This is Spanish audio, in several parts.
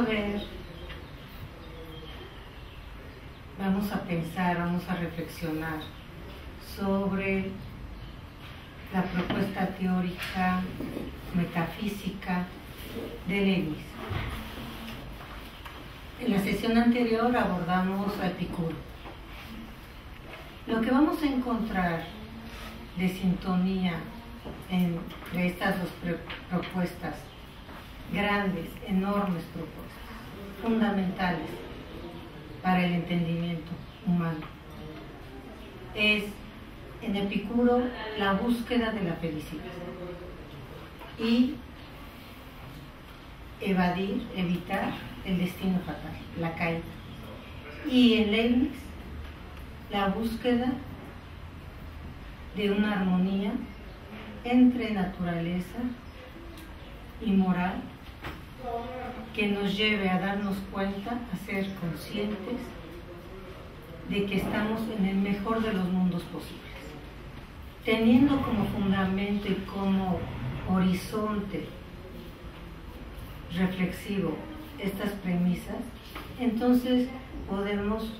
A ver, vamos a pensar, vamos a reflexionar sobre la propuesta teórica metafísica de Leibniz. En la sesión anterior abordamos a Epicuro. Lo que vamos a encontrar de sintonía entre estas dos propuestas, grandes, enormes propuestas, fundamentales para el entendimiento humano, es en Epicuro la búsqueda de la felicidad y evadir, evitar el destino fatal, la caída. Y en Leibniz, la búsqueda de una armonía entre naturaleza y moral que nos lleve a darnos cuenta, a ser conscientes de que estamos en el mejor de los mundos posibles. Teniendo como fundamento y como horizonte reflexivo estas premisas, entonces podemos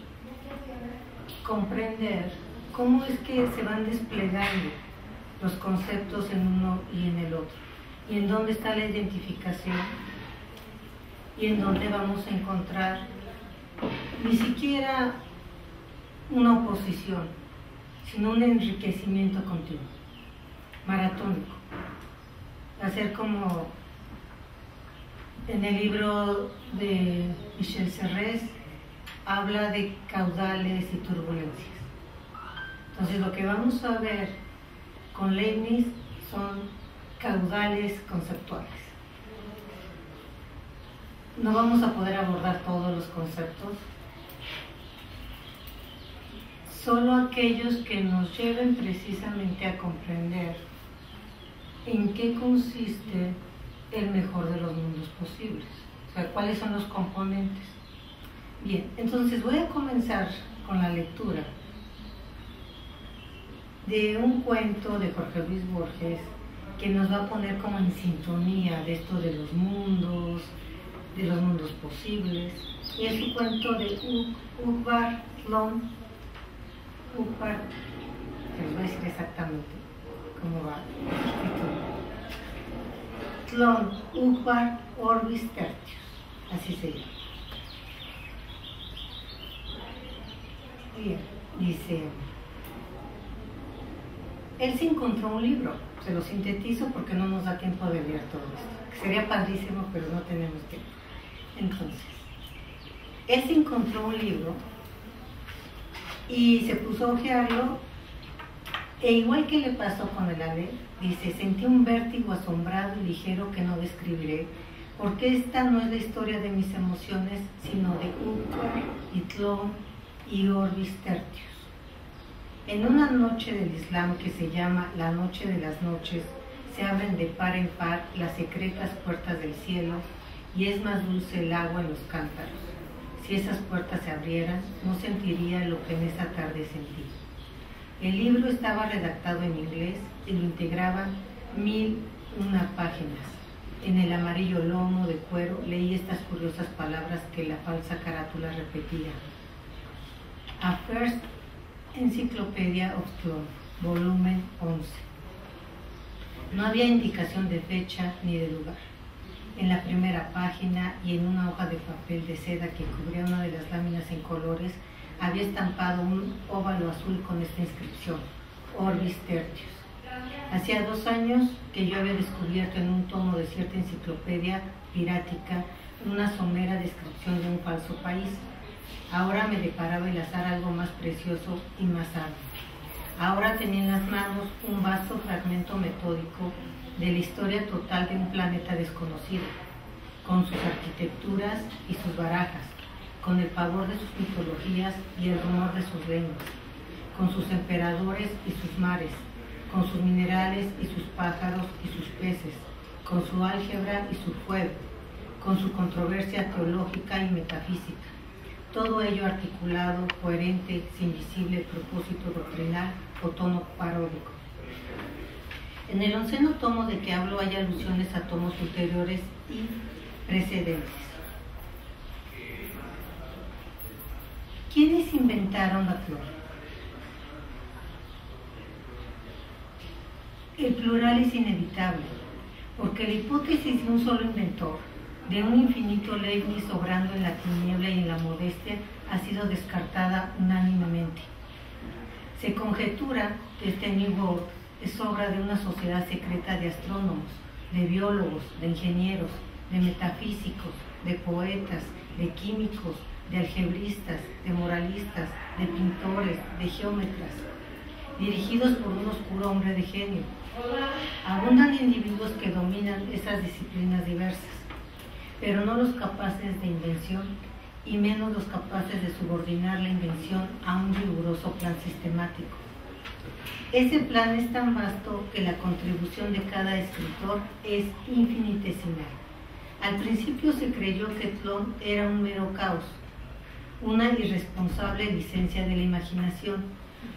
comprender cómo es que se van desplegando los conceptos en uno y en el otro, y en dónde está la identificación, y en dónde vamos a encontrar ni siquiera una oposición, sino un enriquecimiento continuo, maratónico. Va a ser como en el libro de Michel Serres, habla de caudales y turbulencias. Entonces lo que vamos a ver con Leibniz son caudales conceptuales. No vamos a poder abordar todos los conceptos, solo aquellos que nos lleven precisamente a comprender en qué consiste el mejor de los mundos posibles, o sea, cuáles son los componentes. Bien, entonces voy a comenzar con la lectura de un cuento de Jorge Luis Borges que nos va a poner como en sintonía de esto de los mundos, de los mundos posibles. Y es un cuento de Ukbar Slon. Ukbar, les voy a decir exactamente cómo va. Slon, Ukbar Orbis Tertius, así se llama. Bien, dice él se encontró un libro, se lo sintetizo porque no nos da tiempo de leer todo esto, sería padrísimo, pero no tenemos tiempo. Entonces, él se encontró un libro y se puso a ojearlo, e igual que le pasó con el Ale, dice, sentí un vértigo asombrado y ligero que no describiré, porque esta no es la historia de mis emociones, sino de y Itlón y Orbis Tertius. En una noche del Islam que se llama la Noche de las Noches, se abren de par en par las secretas puertas del cielo y es más dulce el agua en los cántaros. Si esas puertas se abrieran, no sentiría lo que en esa tarde sentí. El libro estaba redactado en inglés y lo integraban mil una páginas. En el amarillo lomo de cuero leí estas curiosas palabras que la falsa carátula repetía. A first Enciclopedia of volumen 11. No había indicación de fecha ni de lugar. En la primera página y en una hoja de papel de seda que cubría una de las láminas en colores, había estampado un óvalo azul con esta inscripción, Orbis Tertius. Hacía dos años que yo había descubierto en un tomo de cierta enciclopedia pirática una somera descripción de un falso país Ahora me deparaba el azar algo más precioso y más alto. Ahora tenía en las manos un vasto fragmento metódico de la historia total de un planeta desconocido, con sus arquitecturas y sus barajas, con el pavor de sus mitologías y el rumor de sus lenguas, con sus emperadores y sus mares, con sus minerales y sus pájaros y sus peces, con su álgebra y su fuego, con su controversia teológica y metafísica, todo ello articulado, coherente, sin visible propósito doctrinal o tono paródico. En el onceno tomo de que hablo hay alusiones a tomos ulteriores y precedentes. ¿Quiénes inventaron la flor? El plural es inevitable, porque la hipótesis de un solo inventor, de un infinito Leibniz sobrando en la tiniebla y en la modestia, ha sido descartada unánimemente. Se conjetura desde New World es obra de una sociedad secreta de astrónomos, de biólogos, de ingenieros, de metafísicos, de poetas, de químicos, de algebristas, de moralistas, de pintores, de geómetras, dirigidos por un oscuro hombre de genio. Abundan individuos que dominan esas disciplinas diversas, pero no los capaces de invención y menos los capaces de subordinar la invención a un riguroso plan sistemático. Ese plan es tan vasto que la contribución de cada escritor es infinitesimal. Al principio se creyó que Tlón era un mero caos, una irresponsable licencia de la imaginación.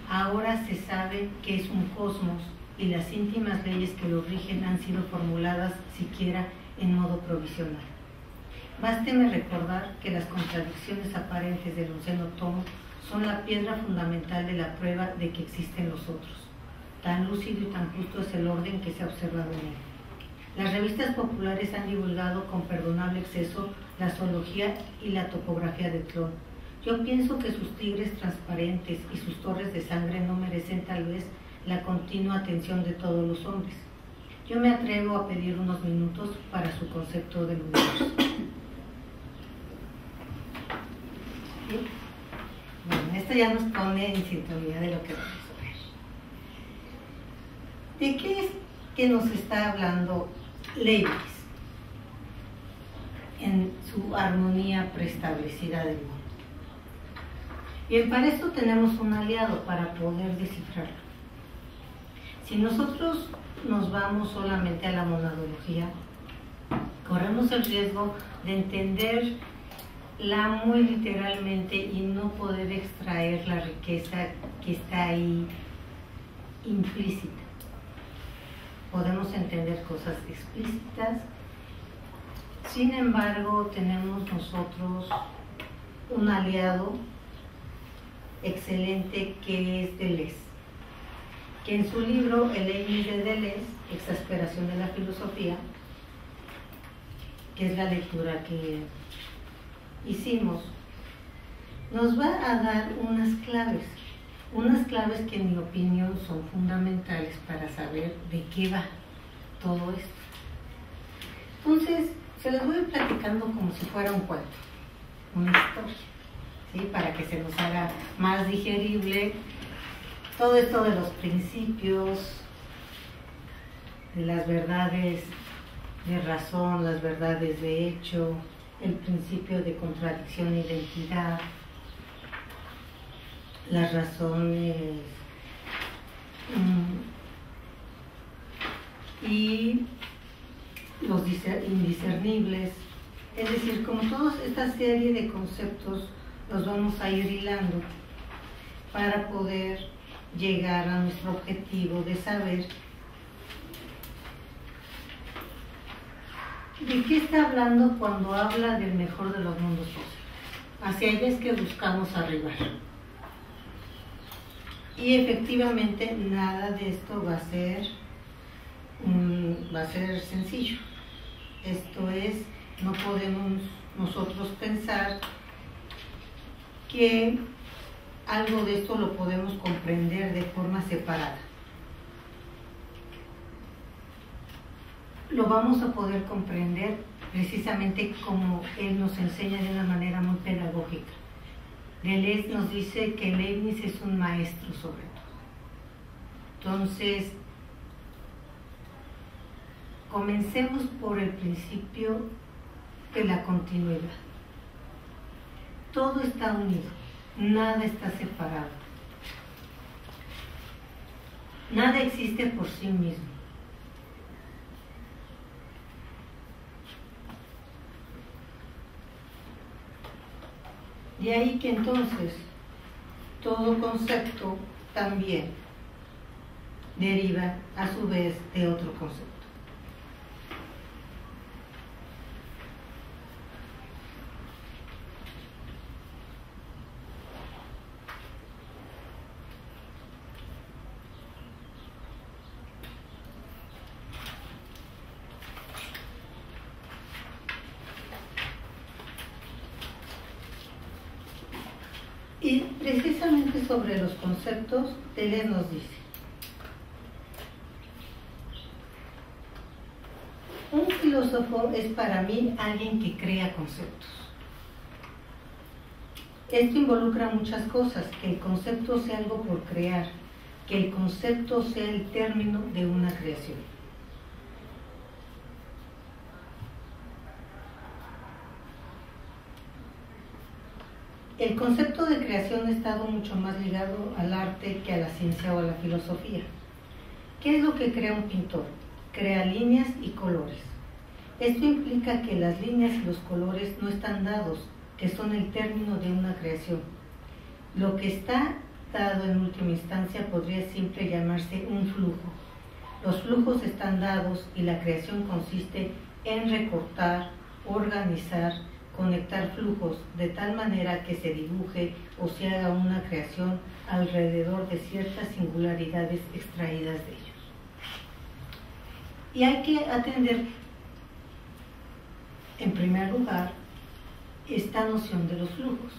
Ahora se sabe que es un cosmos y las íntimas leyes que lo rigen han sido formuladas siquiera en modo provisional. Básteme recordar que las contradicciones aparentes del onceno tomo son la piedra fundamental de la prueba de que existen los otros. Tan lúcido y tan justo es el orden que se ha observado en él. Las revistas populares han divulgado con perdonable exceso la zoología y la topografía de Tlón. Yo pienso que sus tigres transparentes y sus torres de sangre no merecen tal vez la continua atención de todos los hombres. Yo me atrevo a pedir unos minutos para su concepto del universo. Bueno, esto ya nos pone en sintonía de lo que vamos. ¿De qué es que nos está hablando Leibniz en su armonía preestablecida del mundo? Bien, para esto tenemos un aliado para poder descifrarlo. Si nosotros nos vamos solamente a la monadología, corremos el riesgo de entender la muy literalmente y no poder extraer la riqueza que está ahí implícita. Podemos entender cosas explícitas, sin embargo tenemos nosotros un aliado excelente que es Deleuze, que en su libro El Leibniz de Deleuze, Exasperación de la Filosofía, que es la lectura que hicimos, nos va a dar unas claves, unas claves que en mi opinión son fundamentales para saber de qué va todo esto. Entonces, se las voy platicando como si fuera un cuento, una historia, ¿sí? para que se nos haga más digerible todo esto de los principios, de las verdades de razón, las verdades de hecho, el principio de contradicción e identidad, las razones mm, y los indiscernibles. Es decir, como toda esta serie de conceptos los vamos a ir hilando para poder llegar a nuestro objetivo de saber ¿De qué está hablando cuando habla del mejor de los mundos posibles? Hacia allá es que buscamos arribar. Y efectivamente nada de esto va a ser, va a ser sencillo. Esto es, no podemos nosotros pensar que algo de esto lo podemos comprender de forma separada. lo vamos a poder comprender precisamente como él nos enseña de una manera muy pedagógica. Deleuze nos dice que Leibniz es un maestro sobre todo. Entonces, comencemos por el principio de la continuidad. Todo está unido, nada está separado. Nada existe por sí mismo. De ahí que entonces todo concepto también deriva a su vez de otro concepto. Y precisamente sobre los conceptos, Deleuze nos dice, un filósofo es para mí alguien que crea conceptos. Esto involucra muchas cosas, que el concepto sea algo por crear, que el concepto sea el término de una creación. El concepto de creación ha estado mucho más ligado al arte que a la ciencia o a la filosofía. ¿Qué es lo que crea un pintor? Crea líneas y colores. Esto implica que las líneas y los colores no están dados, que son el término de una creación. Lo que está dado en última instancia podría siempre llamarse un flujo. Los flujos están dados y la creación consiste en recortar, organizar, conectar flujos de tal manera que se dibuje o se haga una creación alrededor de ciertas singularidades extraídas de ellos. Y hay que atender, en primer lugar, esta noción de los flujos,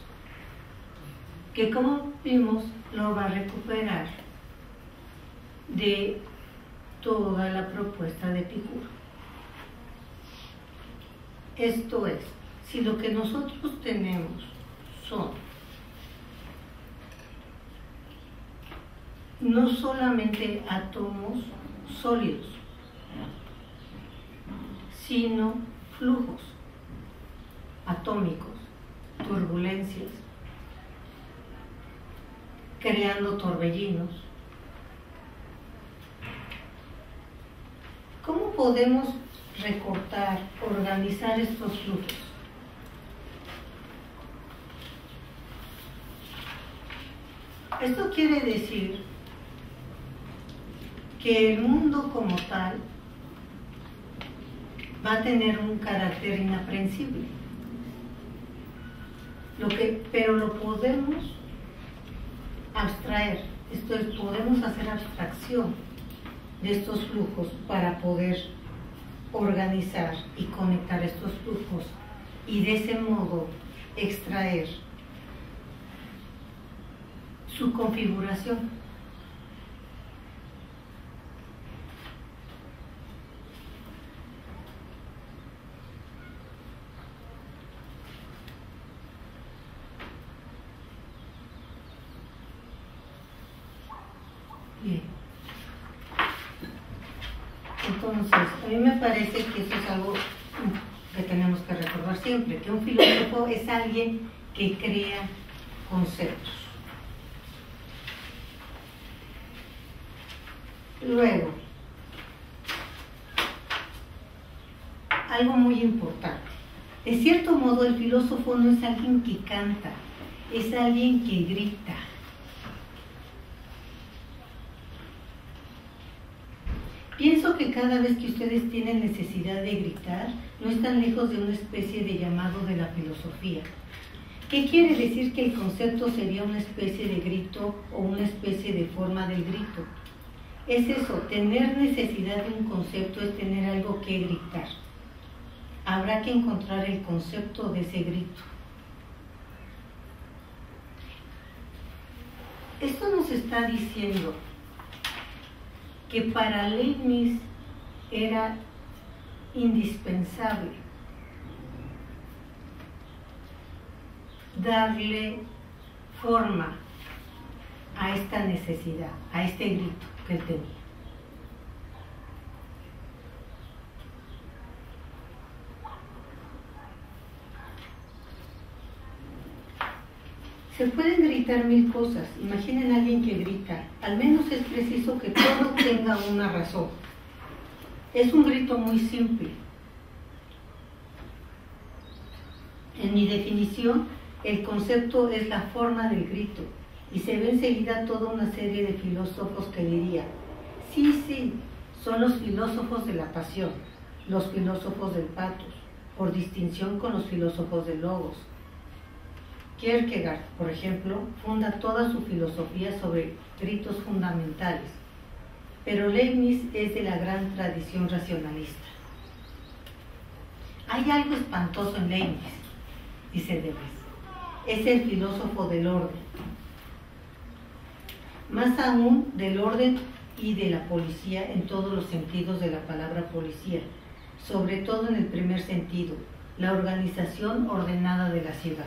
que como vimos lo va a recuperar de toda la propuesta de Epicuro. Esto es, si lo que nosotros tenemos son no solamente átomos sólidos, sino flujos atómicos, turbulencias, creando torbellinos. ¿Cómo podemos recortar, organizar estos flujos? Esto quiere decir que el mundo como tal va a tener un carácter inaprensible. Lo que, pero lo podemos abstraer, esto es, podemos hacer abstracción de estos flujos para poder organizar y conectar estos flujos y de ese modo extraer su configuración. Bien. Entonces, a mí me parece que eso es algo que tenemos que recordar siempre, que un filósofo es alguien que crea conceptos. Luego, algo muy importante. De cierto modo, el filósofo no es alguien que canta, es alguien que grita. Pienso que cada vez que ustedes tienen necesidad de gritar, no están lejos de una especie de llamado de la filosofía. ¿Qué quiere decir que el concepto sería una especie de grito o una especie de forma del grito? Es eso, tener necesidad de un concepto es tener algo que gritar. Habrá que encontrar el concepto de ese grito. Esto nos está diciendo que para Leibniz era indispensable darle forma a esta necesidad, a este grito que tenía. Se pueden gritar mil cosas. Imaginen a alguien que grita. Al menos es preciso que todo tenga una razón. Es un grito muy simple. En mi definición, el concepto es la forma del grito. Y se ve enseguida toda una serie de filósofos que dirían, sí, sí, son los filósofos de la pasión, los filósofos del patos, por distinción con los filósofos de logos. Kierkegaard, por ejemplo, funda toda su filosofía sobre gritos fundamentales, pero Leibniz es de la gran tradición racionalista. Hay algo espantoso en Leibniz, dice Deleuze. Es el filósofo del orden más aún del orden y de la policía en todos los sentidos de la palabra policía, sobre todo en el primer sentido, la organización ordenada de la ciudad.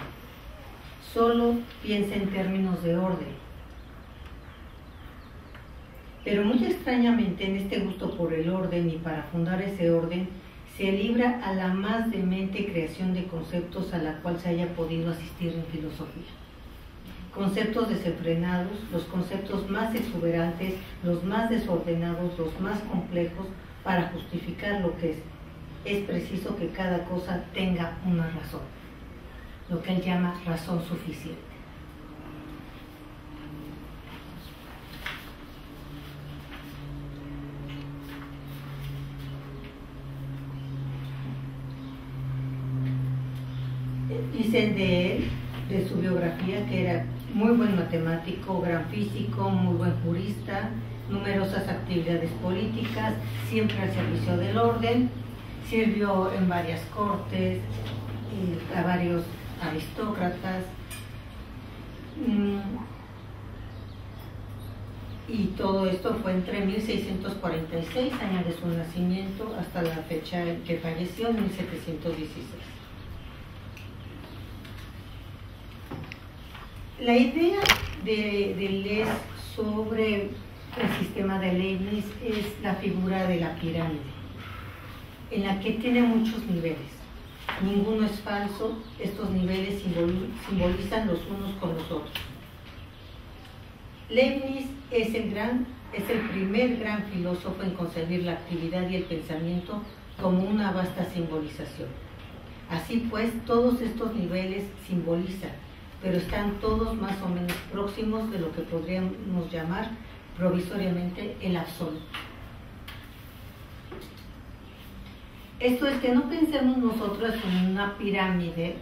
Solo piensa en términos de orden. Pero muy extrañamente en este gusto por el orden y para fundar ese orden, se libra a la más demente creación de conceptos a la cual se haya podido asistir en filosofía conceptos desenfrenados, los conceptos más exuberantes, los más desordenados, los más complejos, para justificar lo que es. Es preciso que cada cosa tenga una razón, lo que él llama razón suficiente. Dicen de él, de su biografía, que era muy buen matemático, gran físico, muy buen jurista, numerosas actividades políticas, siempre al servicio del orden, sirvió en varias cortes, a varios aristócratas, mm, y todo esto fue entre 1646, año de su nacimiento, hasta la fecha en que falleció, en 1716. La idea de, de sobre el sistema de Leibniz es la figura de la pirámide, en la que tiene muchos niveles. Ninguno es falso, estos niveles simbolizan los unos con los otros. Leibniz es el, es el primer gran filósofo en concebir la actividad y el pensamiento como una vasta simbolización. Así pues, todos estos niveles simbolizan pero están todos más o menos próximos de lo que podríamos llamar provisoriamente el absoluto. Esto es que no pensemos nosotros en una pirámide,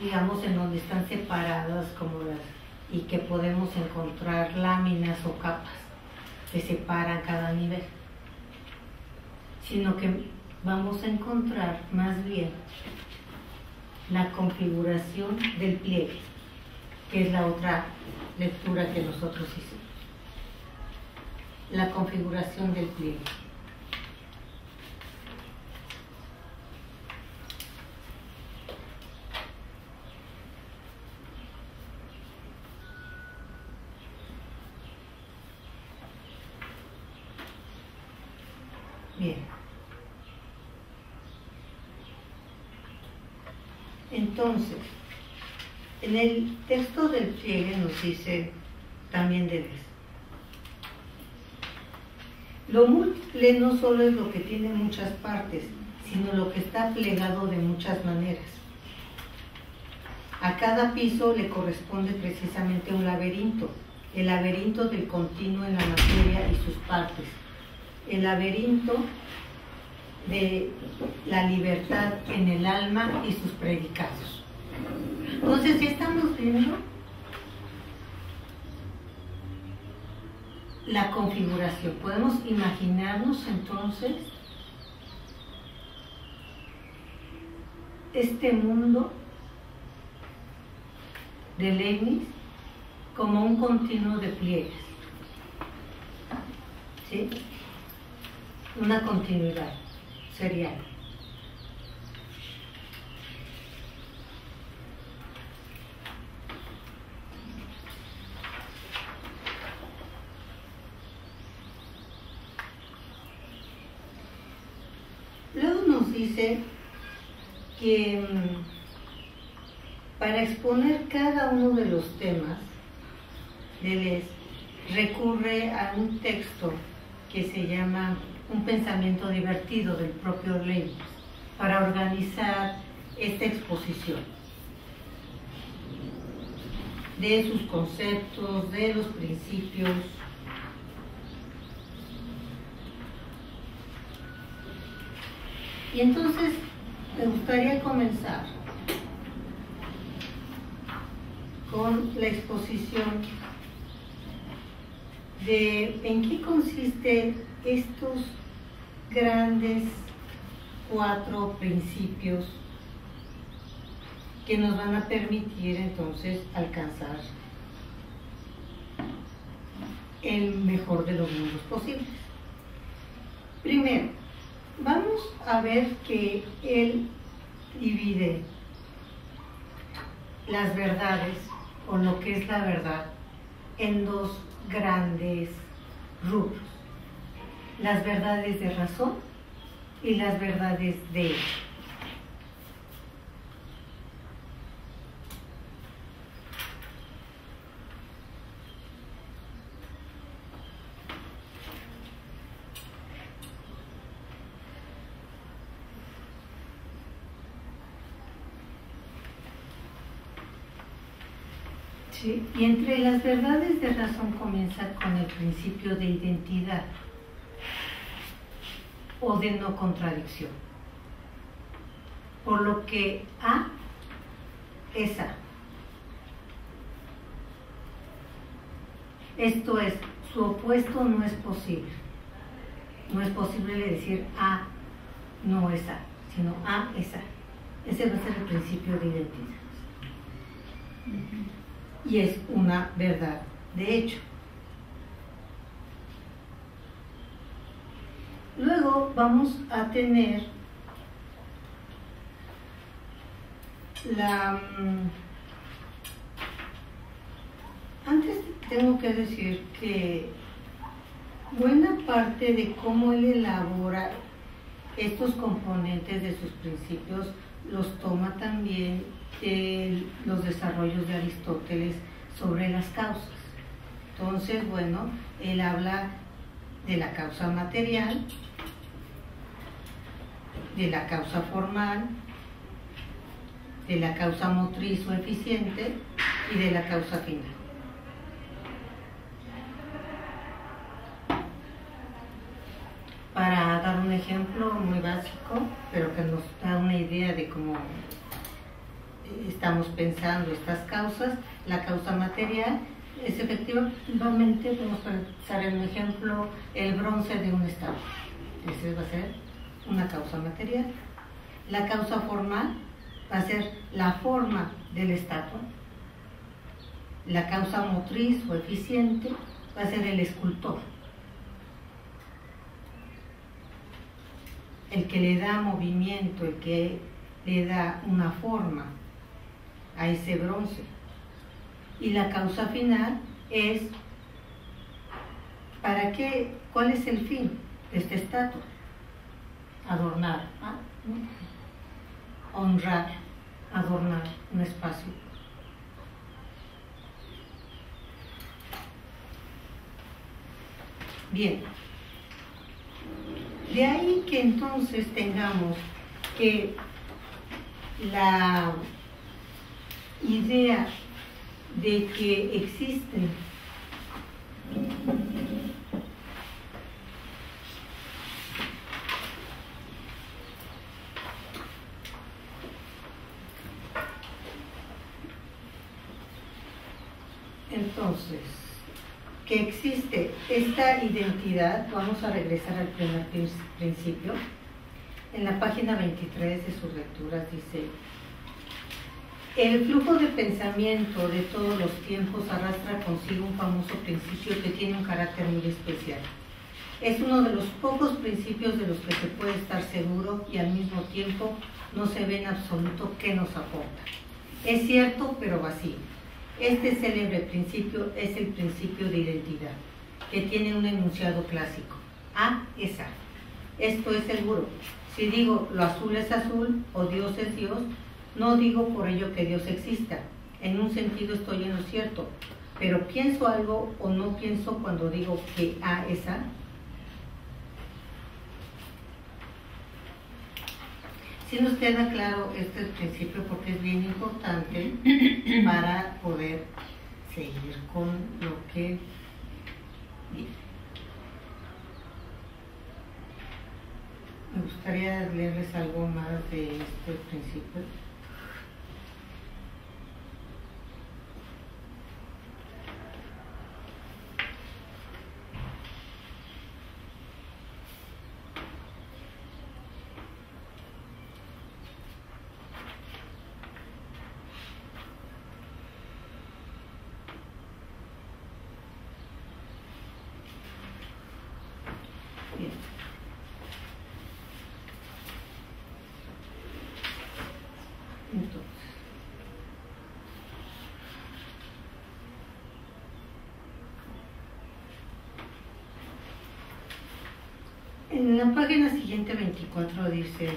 digamos, en donde están separadas como las, y que podemos encontrar láminas o capas que separan cada nivel, sino que vamos a encontrar más bien la configuración del pliegue, que es la otra lectura que nosotros hicimos. La configuración del pliegue. Bien. Entonces, en el texto del pliegue nos dice también Deleuze, lo múltiple no solo es lo que tiene muchas partes, sino lo que está plegado de muchas maneras. A cada piso le corresponde precisamente un laberinto, el laberinto del continuo en la materia y sus partes, el laberinto de la libertad en el alma y sus predicados. Entonces, ya estamos viendo la configuración. Podemos imaginarnos entonces este mundo de Leibniz como un continuo de pliegues. ¿Sí? Una continuidad serial. Luego nos dice que mm, para exponer cada uno de los temas, él recurre a un texto que se llama un pensamiento divertido del propio Leibniz para organizar esta exposición de sus conceptos, de los principios. Y entonces me gustaría comenzar con la exposición de en qué consiste estos grandes cuatro principios que nos van a permitir entonces alcanzar el mejor de los mundos posibles. Primero, vamos a ver que él divide las verdades o lo que es la verdad en dos grandes rubros. Las verdades de razón y las verdades de Y entre las verdades de razón comienza con el principio de identidad o de no contradicción. Por lo que A es A. Esto es, su opuesto no es posible. No es posible decir A no es A, sino A es A. Ese va a ser el principio de identidad y es una verdad de hecho. Luego vamos a tener la... Mm, antes tengo que decir que buena parte de cómo él elabora estos componentes de sus principios los toma también los desarrollos de Aristóteles sobre las causas. Entonces, bueno, él habla de la causa material, de la causa formal, de la causa motriz o eficiente y de la causa final. Para dar un ejemplo muy básico, pero que nos da una idea de cómo estamos pensando estas causas, la causa material es efectivamente, podemos pensar en un ejemplo, el bronce de un estado. Ese va a ser una causa material. La causa formal va a ser la forma del estatua. La causa motriz o eficiente va a ser el escultor. El que le da movimiento, el que le da una forma a ese bronce. Y la causa final es, ¿para qué? ¿Cuál es el fin de este estatua? Adornar, ¿ah? honrar, adornar un espacio. Bien, de ahí que entonces tengamos que la idea de que existen entonces que existe esta vamos a regresar al primer principio. En la página 23 de sus lecturas dice, el flujo de pensamiento de todos los tiempos arrastra consigo un famoso principio que tiene un carácter muy especial. Es uno de los pocos principios de los que se puede estar seguro y al mismo tiempo no se ve en absoluto qué nos aporta. Es cierto, pero vacío. Este célebre principio es el principio de identidad, que tiene un enunciado clásico. A es A. Esto es seguro. Si digo lo azul es azul o Dios es Dios, no digo por ello que Dios exista, en un sentido estoy en lo cierto, pero pienso algo o no pienso cuando digo que A es A. Si nos queda claro este principio porque es bien importante para poder seguir con lo que Me gustaría leerles algo más de este principio. Página siguiente 24 dice,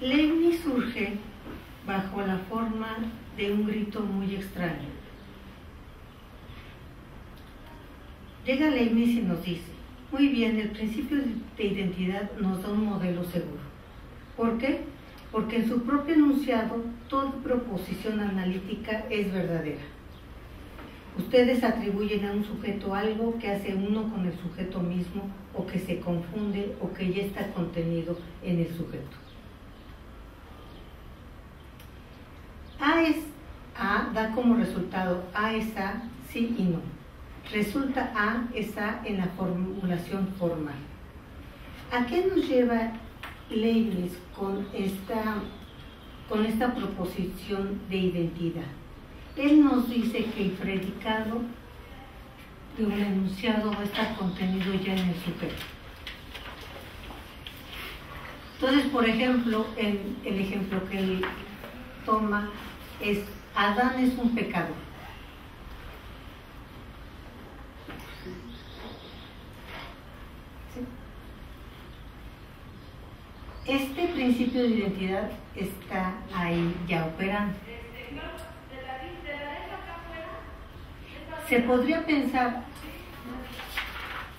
Leibniz surge bajo la forma de un grito muy extraño. Llega Leibniz y nos dice, muy bien, el principio de identidad nos da un modelo seguro. ¿Por qué? Porque en su propio enunciado toda proposición analítica es verdadera. Ustedes atribuyen a un sujeto algo que hace uno con el sujeto mismo o que se confunde o que ya está contenido en el sujeto. A es A da como resultado A es A, sí y no. Resulta A es A en la formulación formal. ¿A qué nos lleva Leibniz con esta, con esta proposición de identidad? Él nos dice que el predicado de un enunciado va a estar contenido ya en el sujeto. Entonces, por ejemplo, el, ejemplo que él toma es Adán es un pecador. Este principio de identidad está ahí ya operando. Se podría pensar,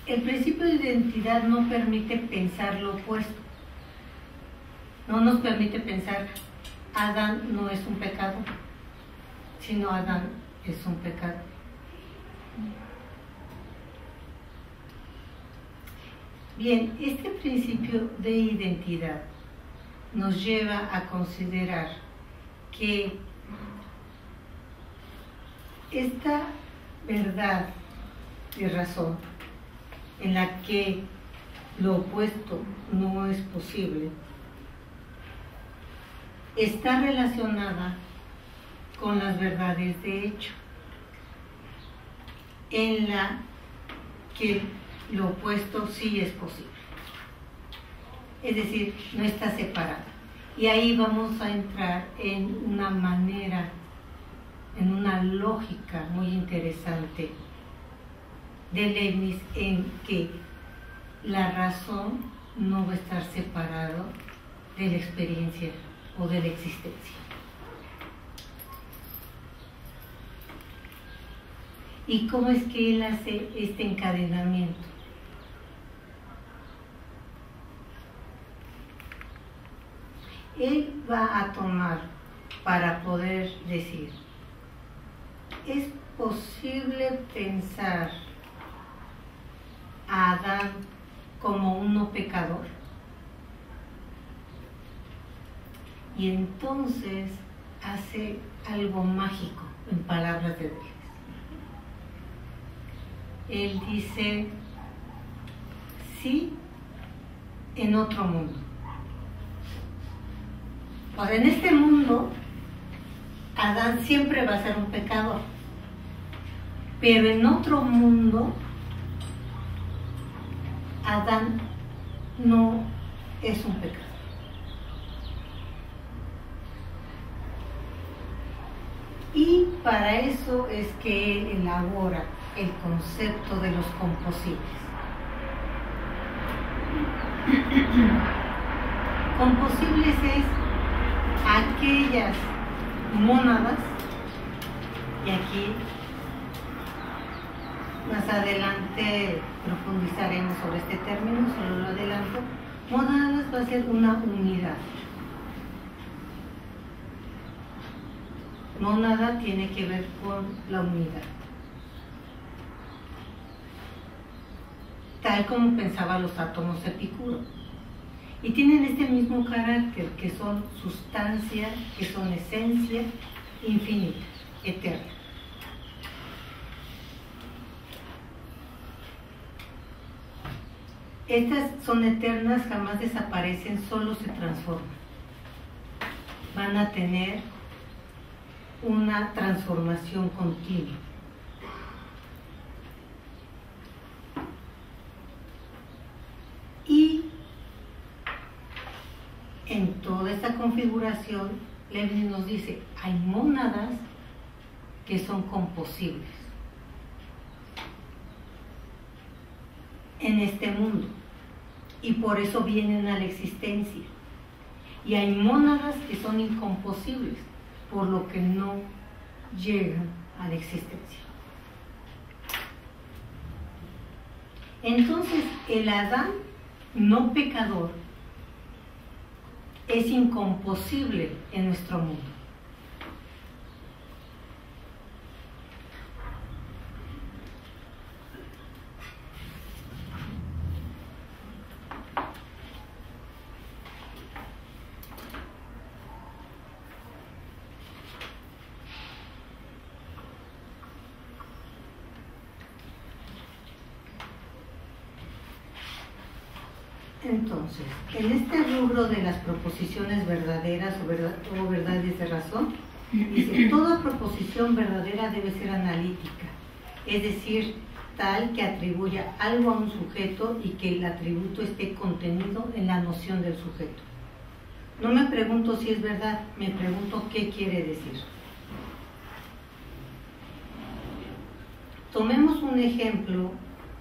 el principio de identidad no permite pensar lo opuesto. No nos permite pensar Adán no es un pecado, sino Adán es un pecado. Bien, este principio de identidad nos lleva a considerar que esta verdad y razón en la que lo opuesto no es posible, está relacionada con las verdades de hecho, en la que lo opuesto sí es posible. Es decir, no está separada. Y ahí vamos a entrar en una manera, en una lógica muy interesante de Leibniz en que la razón no va a estar separado de la experiencia o de la existencia. ¿Y cómo es que él hace este encadenamiento? Él va a tomar para poder decir, es posible pensar a Adán como un no pecador. y entonces hace algo mágico en palabras de Dios. Él dice, sí, en otro mundo. Ahora, en este mundo, Adán siempre va a ser un pecador, pero en otro mundo, Adán no es un pecador. Y para eso es que él elabora el concepto de los composibles. composibles es aquellas mónadas, y aquí más adelante profundizaremos sobre este término, solo lo adelanto, mónadas va a ser una unidad. no nada tiene que ver con la unidad. Tal como pensaban los átomos Epicuro. Y tienen este mismo carácter, que son sustancia, que son esencia infinita, eterna. Estas son eternas, jamás desaparecen, solo se transforman. Van a tener una transformación continua. Y en toda esta configuración, Leibniz nos dice, hay mónadas que son composibles. En este mundo y por eso vienen a la existencia. Y hay mónadas que son incomposibles, por lo que no llegan a la existencia. Entonces, el Adán no pecador es incomposible en nuestro mundo. Entonces, en este rubro de las proposiciones verdaderas o, verdades de razón, dice, toda proposición verdadera debe ser analítica, es decir, tal que atribuya algo a un sujeto y que el atributo esté contenido en la noción del sujeto. No me pregunto si es verdad, me pregunto qué quiere decir. Tomemos un ejemplo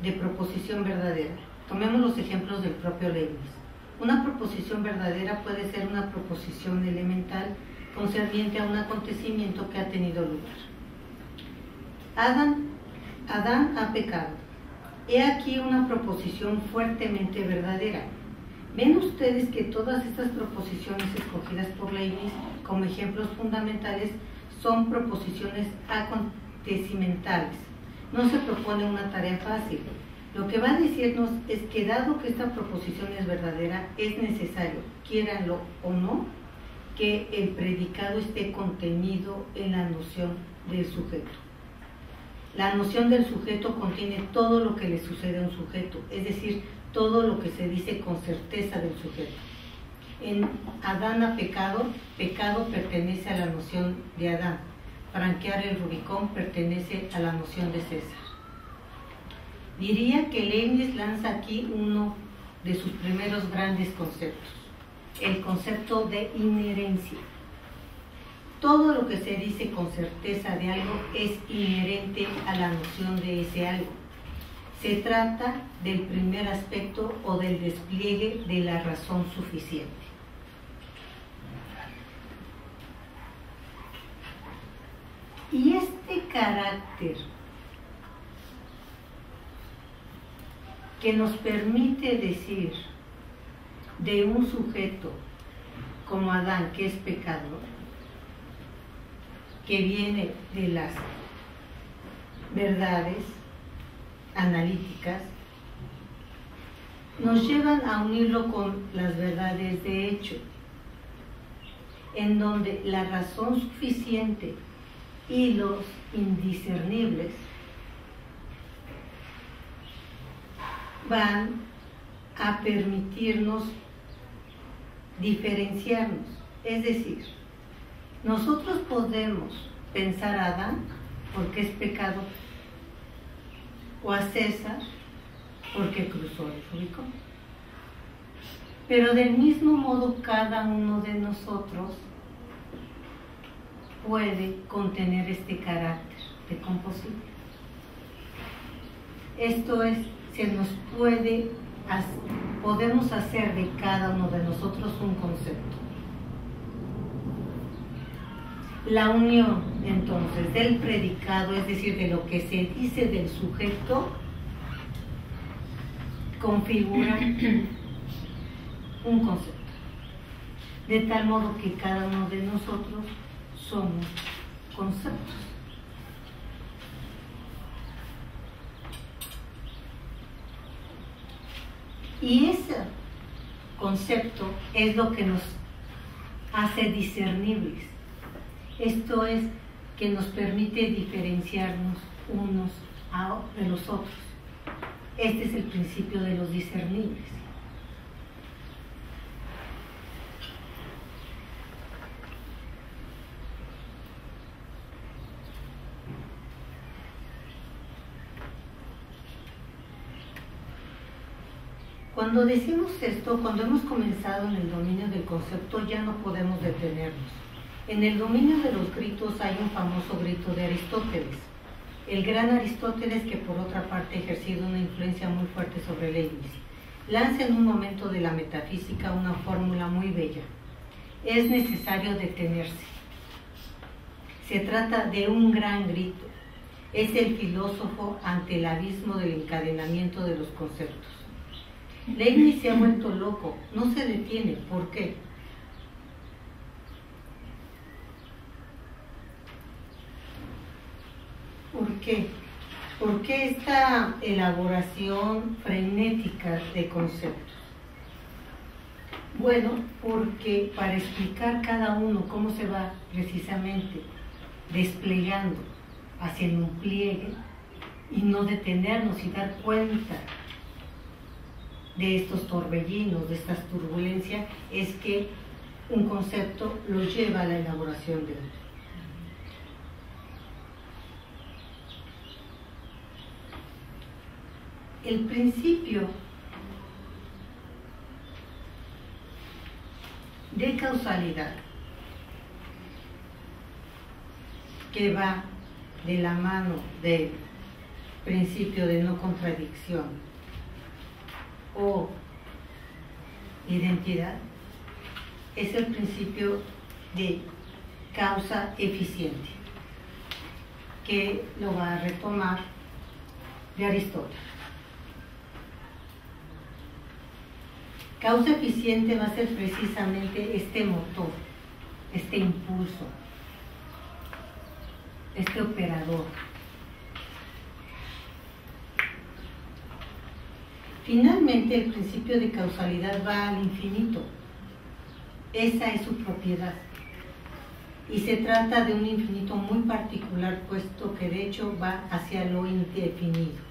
de proposición verdadera. Tomemos los ejemplos del propio Leibniz. Una proposición verdadera puede ser una proposición elemental concerniente a un acontecimiento que ha tenido lugar. Adán, Adán ha pecado. He aquí una proposición fuertemente verdadera. Ven ustedes que todas estas proposiciones escogidas por Leibniz como ejemplos fundamentales son proposiciones acontecimentales. No se propone una tarea fácil, lo que va a decirnos es que dado que esta proposición es verdadera, es necesario, quieranlo o no, que el predicado esté contenido en la noción del sujeto. La noción del sujeto contiene todo lo que le sucede a un sujeto, es decir, todo lo que se dice con certeza del sujeto. En Adán ha pecado, pecado pertenece a la noción de Adán. Franquear el Rubicón pertenece a la noción de César. Diría que Leibniz lanza aquí uno de sus primeros grandes conceptos, el concepto de inherencia. Todo lo que se dice con certeza de algo es inherente a la noción de ese algo. Se trata del primer aspecto o del despliegue de la razón suficiente. Y este carácter que nos permite decir de un sujeto como Adán, que es pecador, que viene de las verdades analíticas, nos llevan a unirlo con las verdades de hecho, en donde la razón suficiente y los indiscernibles van a permitirnos diferenciarnos. Es decir, nosotros podemos pensar a Adán porque es pecado o a César porque cruzó el Rubicón. Pero del mismo modo cada uno de nosotros puede contener este carácter de composible. Esto es se nos puede, podemos hacer de cada uno de nosotros un concepto. La unión entonces del predicado, es decir, de lo que se dice del sujeto, configura un concepto. De tal modo que cada uno de nosotros somos conceptos. Y ese concepto es lo que nos hace discernibles. Esto es que nos permite diferenciarnos unos de los otros. Este es el principio de los discernibles. Cuando decimos esto, cuando hemos comenzado en el dominio del concepto, ya no podemos detenernos. En el dominio de los gritos hay un famoso grito de Aristóteles. el gran Aristóteles que por otra parte ha ejercido una influencia muy fuerte sobre Leibniz. Lanza en un momento de la metafísica una fórmula muy bella. Es necesario detenerse. Se trata de un gran grito. Es el filósofo ante el abismo del encadenamiento de los conceptos. Leibniz se ha vuelto loco, no se detiene. ¿Por qué? ¿Por qué? ¿Por qué esta elaboración frenética de conceptos? Bueno, porque para explicar cada uno cómo se va precisamente desplegando hacia un pliegue y no detenernos y dar cuenta de estos torbellinos, de estas turbulencias, es que un concepto lo lleva a la elaboración de otro. el principio de causalidad que va de la mano del principio de no contradicción o identidad es el principio de causa eficiente que lo va a retomar de Aristóteles. Causa eficiente va a ser precisamente este motor, este impulso, este operador. Finalmente, el principio de causalidad va al infinito. Esa es su propiedad. Y se trata de un infinito muy particular, puesto que de hecho va hacia lo indefinido.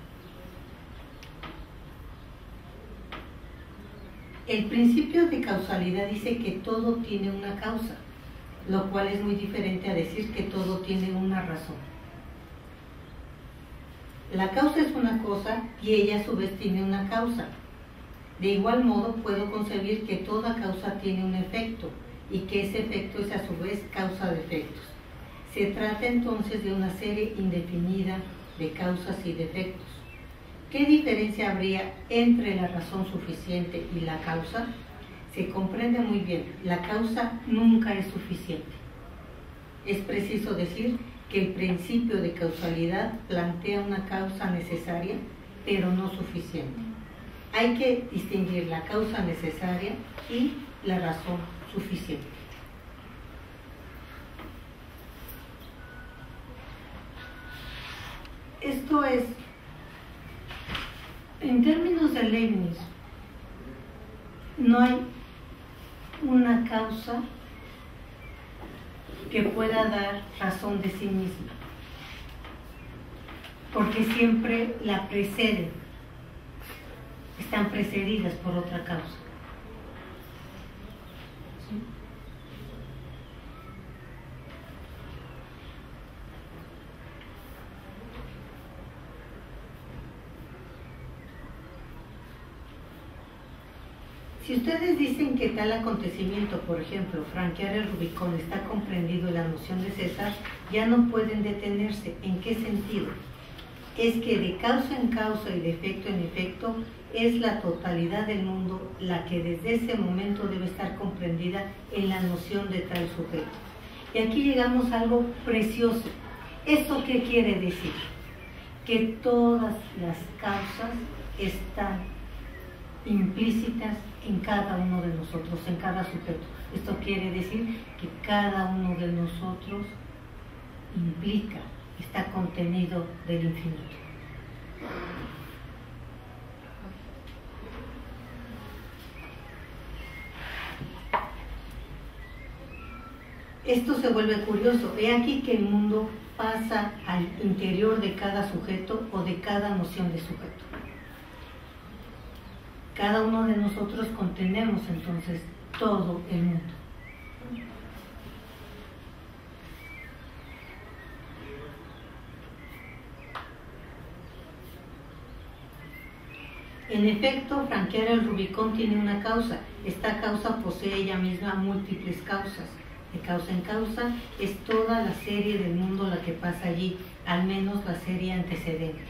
El principio de causalidad dice que todo tiene una causa, lo cual es muy diferente a decir que todo tiene una razón. La causa es una cosa y ella a su vez tiene una causa. De igual modo puedo concebir que toda causa tiene un efecto y que ese efecto es a su vez causa de efectos. Se trata entonces de una serie indefinida de causas y de efectos. ¿Qué diferencia habría entre la razón suficiente y la causa? Se comprende muy bien, la causa nunca es suficiente. Es preciso decir que el principio de causalidad plantea una causa necesaria, pero no suficiente. Hay que distinguir la causa necesaria y la razón suficiente. Esto es en términos de Leibniz, no hay una causa que pueda dar razón de sí misma, porque siempre la preceden, están precedidas por otra causa. Si ustedes dicen que tal acontecimiento, por ejemplo, franquear el Rubicón, está comprendido en la noción de César, ya no pueden detenerse. ¿En qué sentido? Es que de causa en causa y de efecto en efecto es la totalidad del mundo la que desde ese momento debe estar comprendida en la noción de tal sujeto. Y aquí llegamos a algo precioso. ¿Esto qué quiere decir? Que todas las causas están implícitas en cada uno de nosotros, en cada sujeto. Esto quiere decir que cada uno de nosotros implica, está contenido del infinito. Esto se vuelve curioso. He aquí que el mundo pasa al interior de cada sujeto o de cada noción de sujeto. Cada uno de nosotros contenemos entonces todo el mundo. En efecto, franquear el Rubicón tiene una causa. Esta causa posee ella misma múltiples causas. De causa en causa es toda la serie del mundo la que pasa allí, al menos la serie antecedente.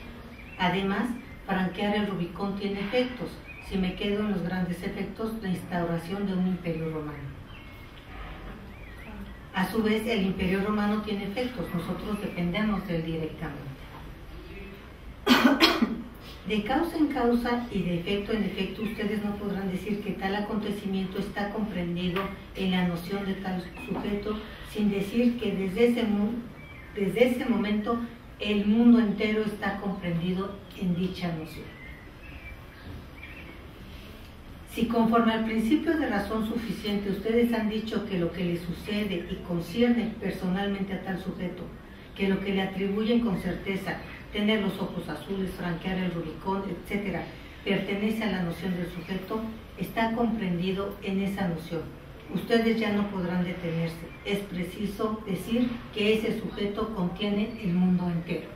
Además, franquear el Rubicón tiene efectos. Si me quedo en los grandes efectos, la instauración de un imperio romano. A su vez, el imperio romano tiene efectos, nosotros dependemos de él directamente. De causa en causa y de efecto en efecto, ustedes no podrán decir que tal acontecimiento está comprendido en la noción de tal sujeto sin decir que desde ese, desde ese momento el mundo entero está comprendido en dicha noción. Si conforme al principio de razón suficiente ustedes han dicho que lo que le sucede y concierne personalmente a tal sujeto, que lo que le atribuyen con certeza tener los ojos azules, franquear el Rubicón, etc., pertenece a la noción del sujeto, está comprendido en esa noción. Ustedes ya no podrán detenerse. Es preciso decir que ese sujeto contiene el mundo entero.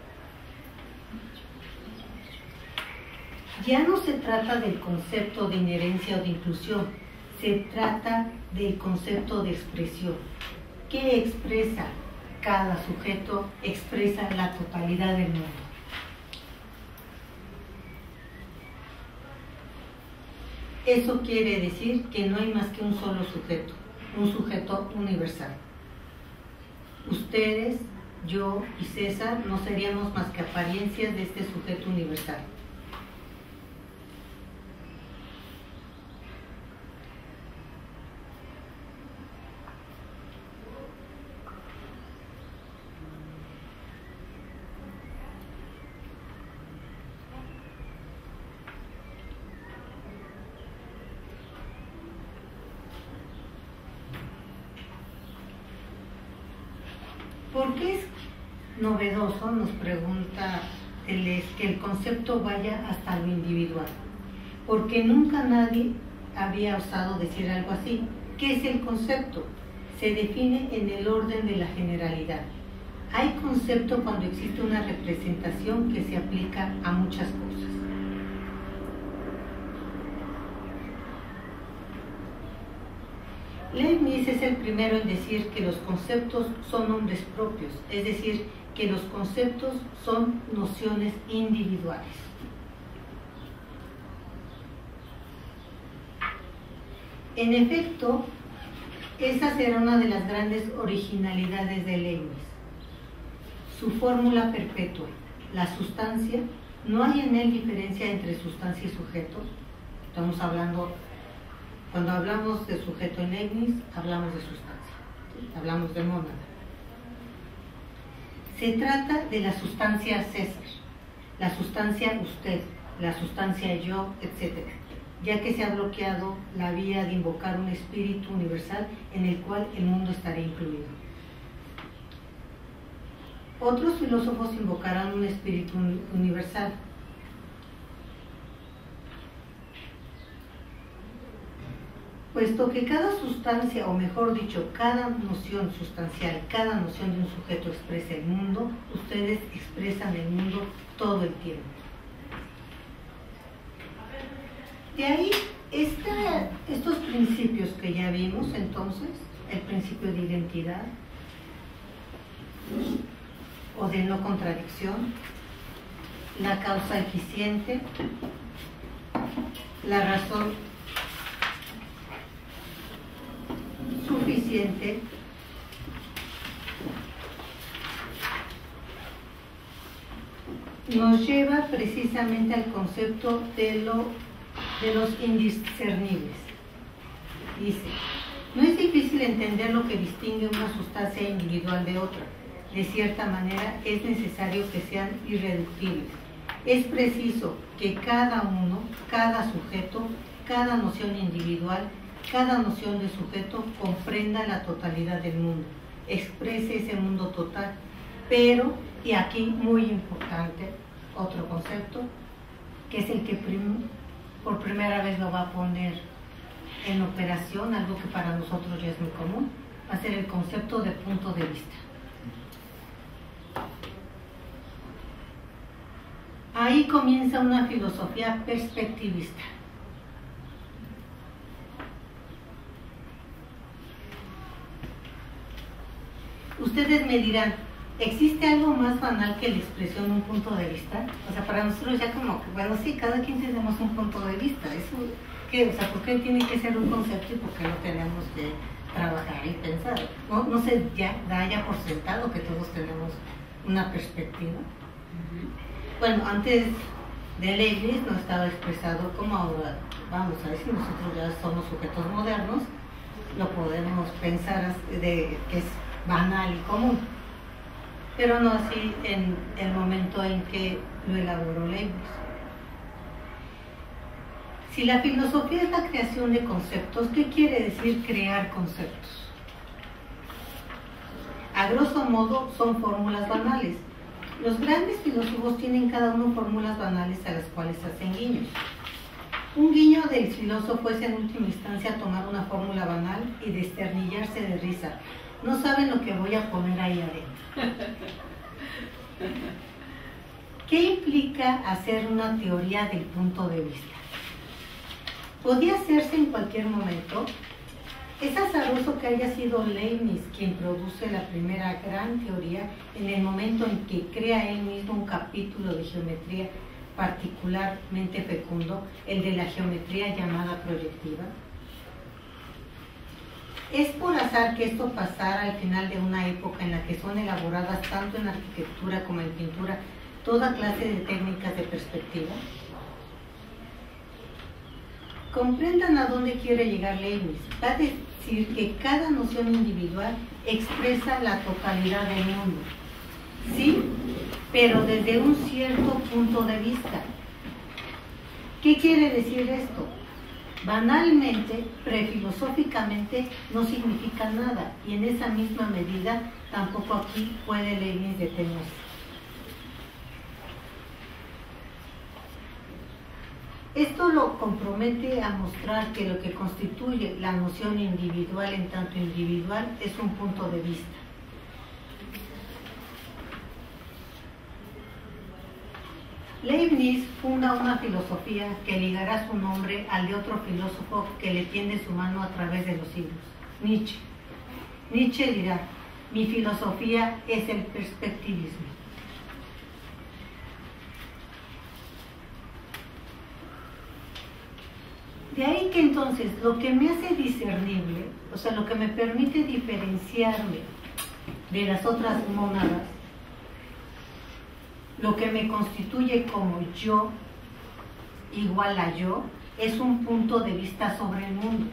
Ya no se trata del concepto de inherencia o de inclusión, se trata del concepto de expresión. ¿Qué expresa cada sujeto? Expresa la totalidad del mundo. Eso quiere decir que no hay más que un solo sujeto, un sujeto universal. Ustedes, yo y César no seríamos más que apariencias de este sujeto universal. ¿Por qué es nos pregunta que el concepto vaya hasta lo individual? Porque nunca nadie había osado decir algo así. ¿Qué es el concepto? Se define en el orden de la generalidad. Hay concepto cuando existe una representación que se aplica a muchas cosas. Leibniz es el primero en decir que los conceptos son nombres propios, es decir, que los conceptos son nociones individuales. En efecto, esa será una de las grandes originalidades de Leibniz. Su fórmula perpetua, la sustancia, no hay en él diferencia entre sustancia y sujeto. Estamos hablando cuando hablamos de sujeto en Leibniz, hablamos de sustancia, hablamos de mónada. Se trata de la sustancia César, la sustancia usted, la sustancia yo, etc., ya que se ha bloqueado la vía de invocar un espíritu universal en el cual el mundo estaría incluido. Otros filósofos invocarán un espíritu universal, puesto que cada sustancia, o mejor dicho, cada noción sustancial, cada noción de un sujeto expresa el mundo, ustedes expresan el mundo todo el tiempo. De ahí estos principios que ya vimos entonces, el principio de identidad o de no contradicción, la causa eficiente, la razón nos lleva precisamente al concepto de, lo, de los indiscernibles. Dice, no es difícil entender lo que distingue una sustancia individual de otra. De cierta manera es necesario que sean irreductibles. Es preciso que cada uno, cada sujeto, cada noción individual cada noción de sujeto comprenda la totalidad del mundo, exprese ese mundo total, pero, y aquí muy importante, otro concepto, que es el que por primera vez lo va a poner en operación, algo que para nosotros ya es muy común, va a ser el concepto de punto de vista. Ahí comienza una filosofía perspectivista. Ustedes me dirán, ¿existe algo más banal que la expresión un punto de vista? O sea, para nosotros ya como que, bueno, sí, cada quien tenemos un punto de vista. Eso, ¿qué? O sea, ¿por qué tiene que ser un concepto y por qué no tenemos que trabajar y pensar? No, no se ya, da ya por sentado que todos tenemos una perspectiva. Bueno, antes de Leibniz no estaba expresado como ahora. Vamos a ver si nosotros ya somos sujetos modernos, lo podemos pensar de que es banal y común, pero no así en el momento en que lo elaboró Leibniz. Si la filosofía es la creación de conceptos, ¿qué quiere decir crear conceptos? A grosso modo son fórmulas banales. Los grandes filósofos tienen cada uno fórmulas banales a las cuales hacen guiños. Un guiño del filósofo es en última instancia tomar una fórmula banal y desternillarse de risa. No saben lo que voy a poner ahí adentro. ¿Qué implica hacer una teoría del punto de vista? Podía hacerse en cualquier momento. Es azaroso que haya sido Leibniz quien produce la primera gran teoría en el momento en que crea él mismo un capítulo de geometría particularmente fecundo, el de la geometría llamada proyectiva. Es por azar que esto pasara al final de una época en la que son elaboradas tanto en arquitectura como en pintura toda clase de técnicas de perspectiva. Comprendan a dónde quiere llegar Leibniz. Va a decir que cada noción individual expresa la totalidad del mundo. Sí, pero desde un cierto punto de vista. ¿Qué quiere decir esto? Banalmente, prefilosóficamente, no significa nada y en esa misma medida tampoco aquí puede Leibniz detenerse. Esto lo compromete a mostrar que lo que constituye la noción individual en tanto individual es un punto de vista. Leibniz funda una filosofía que ligará su nombre al de otro filósofo que le tiende su mano a través de los siglos, Nietzsche. Nietzsche dirá, mi filosofía es el perspectivismo. De ahí que entonces lo que me hace discernible, o sea, lo que me permite diferenciarme de las otras monadas, lo que me constituye como yo, igual a yo, es un punto de vista sobre el mundo.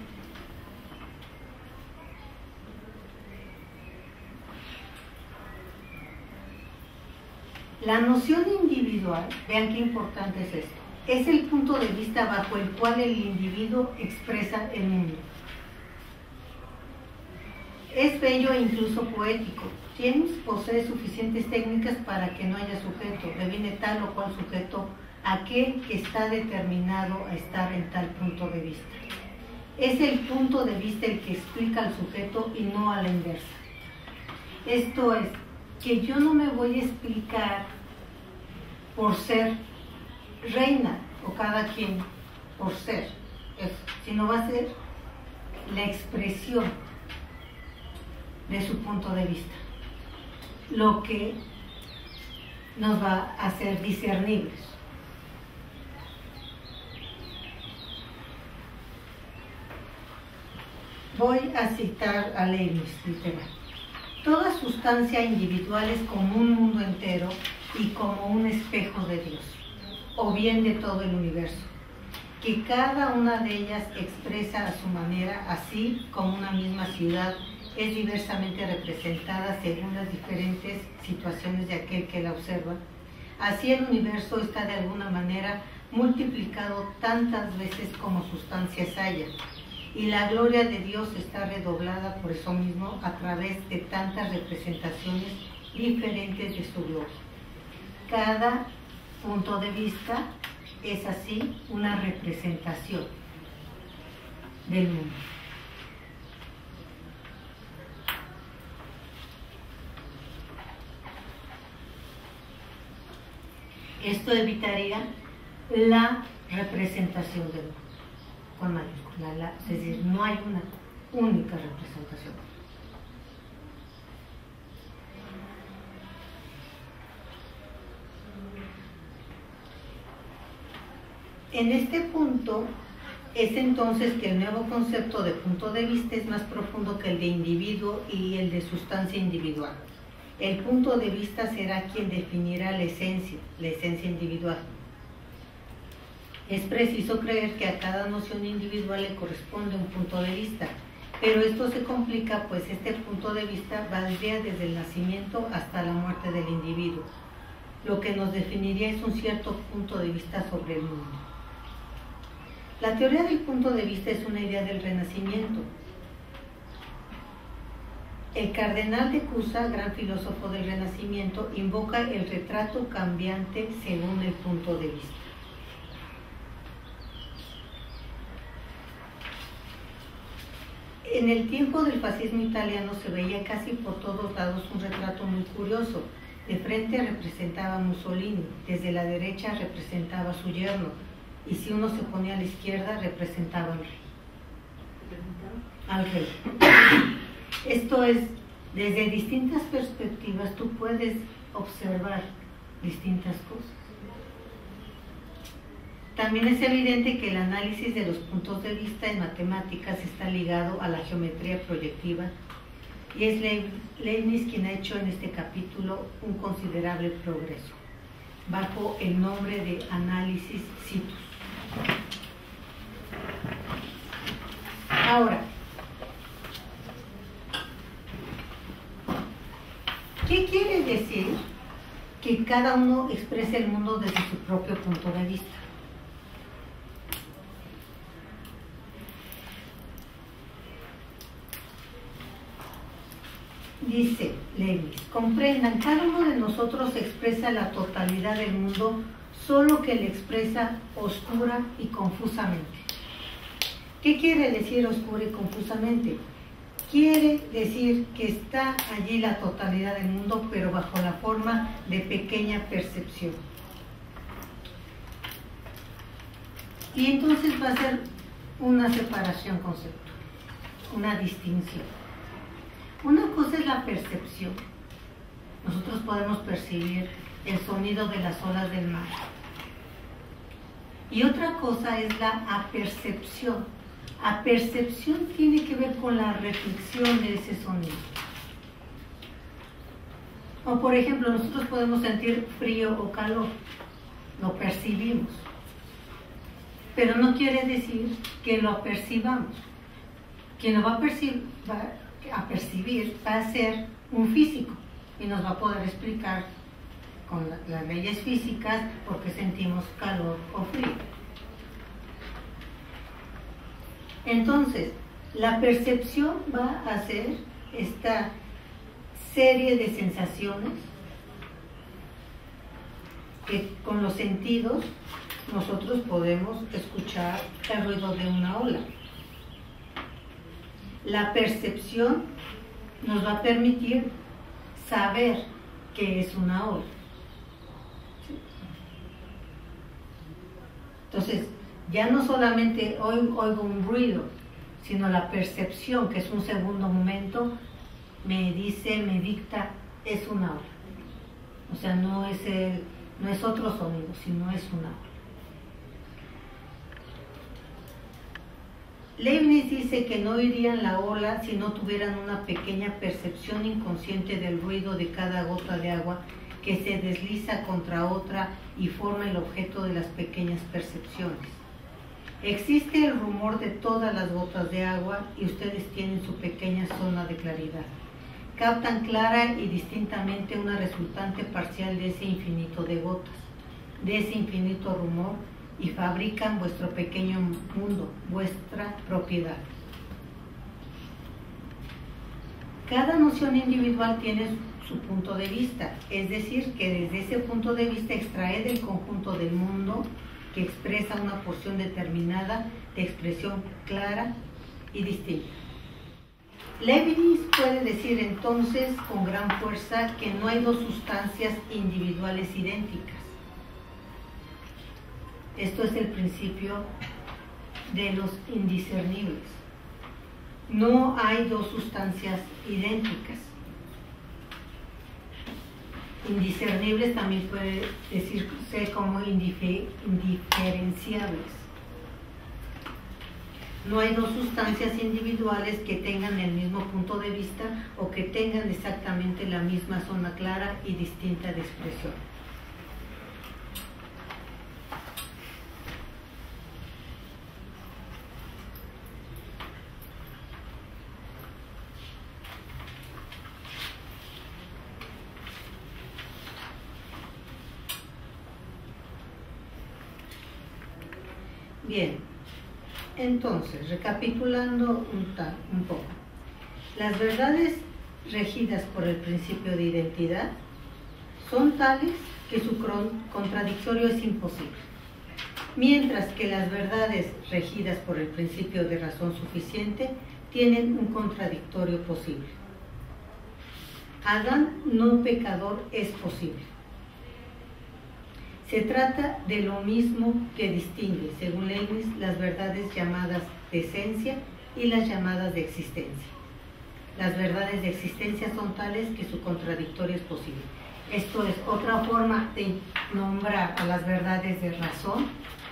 La noción individual, vean qué importante es esto, es el punto de vista bajo el cual el individuo expresa el mundo. Es bello e incluso poético, James posee suficientes técnicas para que no haya sujeto, deviene tal o cual sujeto aquel que está determinado a estar en tal punto de vista. Es el punto de vista el que explica al sujeto y no a la inversa. Esto es, que yo no me voy a explicar por ser reina o cada quien por ser, sino va a ser la expresión de su punto de vista lo que nos va a hacer discernibles. Voy a citar a Leibniz, literal. Toda sustancia individual es como un mundo entero y como un espejo de Dios, o bien de todo el universo, que cada una de ellas expresa a su manera, así como una misma ciudad es diversamente representada según las diferentes situaciones de aquel que la observa. Así el universo está de alguna manera multiplicado tantas veces como sustancias haya. Y la gloria de Dios está redoblada por eso mismo a través de tantas representaciones diferentes de su gloria. Cada punto de vista es así una representación del mundo. Esto evitaría la representación del mundo con mayúscula, es decir, no hay una única representación. En este punto es entonces que el nuevo concepto de punto de vista es más profundo que el de individuo y el de sustancia individual. El punto de vista será quien definirá la esencia, la esencia individual. Es preciso creer que a cada noción individual le corresponde un punto de vista, pero esto se complica pues este punto de vista valdría desde el nacimiento hasta la muerte del individuo. Lo que nos definiría es un cierto punto de vista sobre el mundo. La teoría del punto de vista es una idea del renacimiento. El cardenal de Cusa, gran filósofo del renacimiento, invoca el retrato cambiante según el punto de vista. En el tiempo del fascismo italiano se veía casi por todos lados un retrato muy curioso. De frente representaba Mussolini, desde la derecha representaba su yerno, y si uno se ponía a la izquierda representaba al rey. Al rey. Esto es, desde distintas perspectivas tú puedes observar distintas cosas. También es evidente que el análisis de los puntos de vista en matemáticas está ligado a la geometría proyectiva y es Leibniz quien ha hecho en este capítulo un considerable progreso, bajo el nombre de análisis situs. Ahora, ¿qué quiere decir que cada uno exprese el mundo desde su propio punto de vista? Dice Levis, comprendan, cada uno de nosotros expresa la totalidad del mundo, solo que le expresa oscura y confusamente. ¿Qué quiere decir oscura y confusamente? Quiere decir que está allí la totalidad del mundo, pero bajo la forma de pequeña percepción. Y entonces va a ser una separación conceptual, una distinción. Una cosa es la percepción. Nosotros podemos percibir el sonido de las olas del mar. Y otra cosa es la apercepción. Apercepción tiene que ver con la reflexión de ese sonido. O por ejemplo, nosotros podemos sentir frío o calor, lo percibimos, pero no quiere decir que lo percibamos. Quien lo va a percibir, a percibir va a ser un físico y nos va a poder explicar con las leyes físicas por qué sentimos calor o frío. Entonces, la percepción va a ser esta serie de sensaciones que con los sentidos nosotros podemos escuchar el ruido de una ola la percepción nos va a permitir saber qué es una ola. Entonces, ya no solamente oigo, un ruido, sino la percepción, que es un segundo momento, me dice, me dicta, es una ola. O sea, no es, el, no es otro sonido, sino es una ola. Leibniz dice que no irían la ola si no tuvieran una pequeña percepción inconsciente del ruido de cada gota de agua que se desliza contra otra y forma el objeto de las pequeñas percepciones. Existe el rumor de todas las gotas de agua y ustedes tienen su pequeña zona de claridad. Captan clara y distintamente una resultante parcial de ese infinito de gotas, de ese infinito rumor y fabrican vuestro pequeño mundo, vuestra propiedad. Cada noción individual tiene su punto de vista, es decir, que desde ese punto de vista extrae del conjunto del mundo que expresa una porción determinada de expresión clara y distinta. Leibniz puede decir entonces con gran fuerza que no hay dos sustancias individuales idénticas esto es el principio de los indiscernibles. No hay dos sustancias idénticas. Indiscernibles también puede decirse como indiferenciables. No hay dos sustancias individuales que tengan el mismo punto de vista o que tengan exactamente la misma zona clara y distinta de expresión. Bien, entonces, recapitulando un, un poco, las verdades regidas por el principio de identidad son tales que su contradictorio es imposible, mientras que las verdades regidas por el principio de razón suficiente tienen un contradictorio posible. Adán no pecador es posible se trata de lo mismo que distingue, según Leibniz, las verdades llamadas de esencia y las llamadas de existencia. Las verdades de existencia son tales que su contradictorio es posible. Esto es otra forma de nombrar a las verdades de razón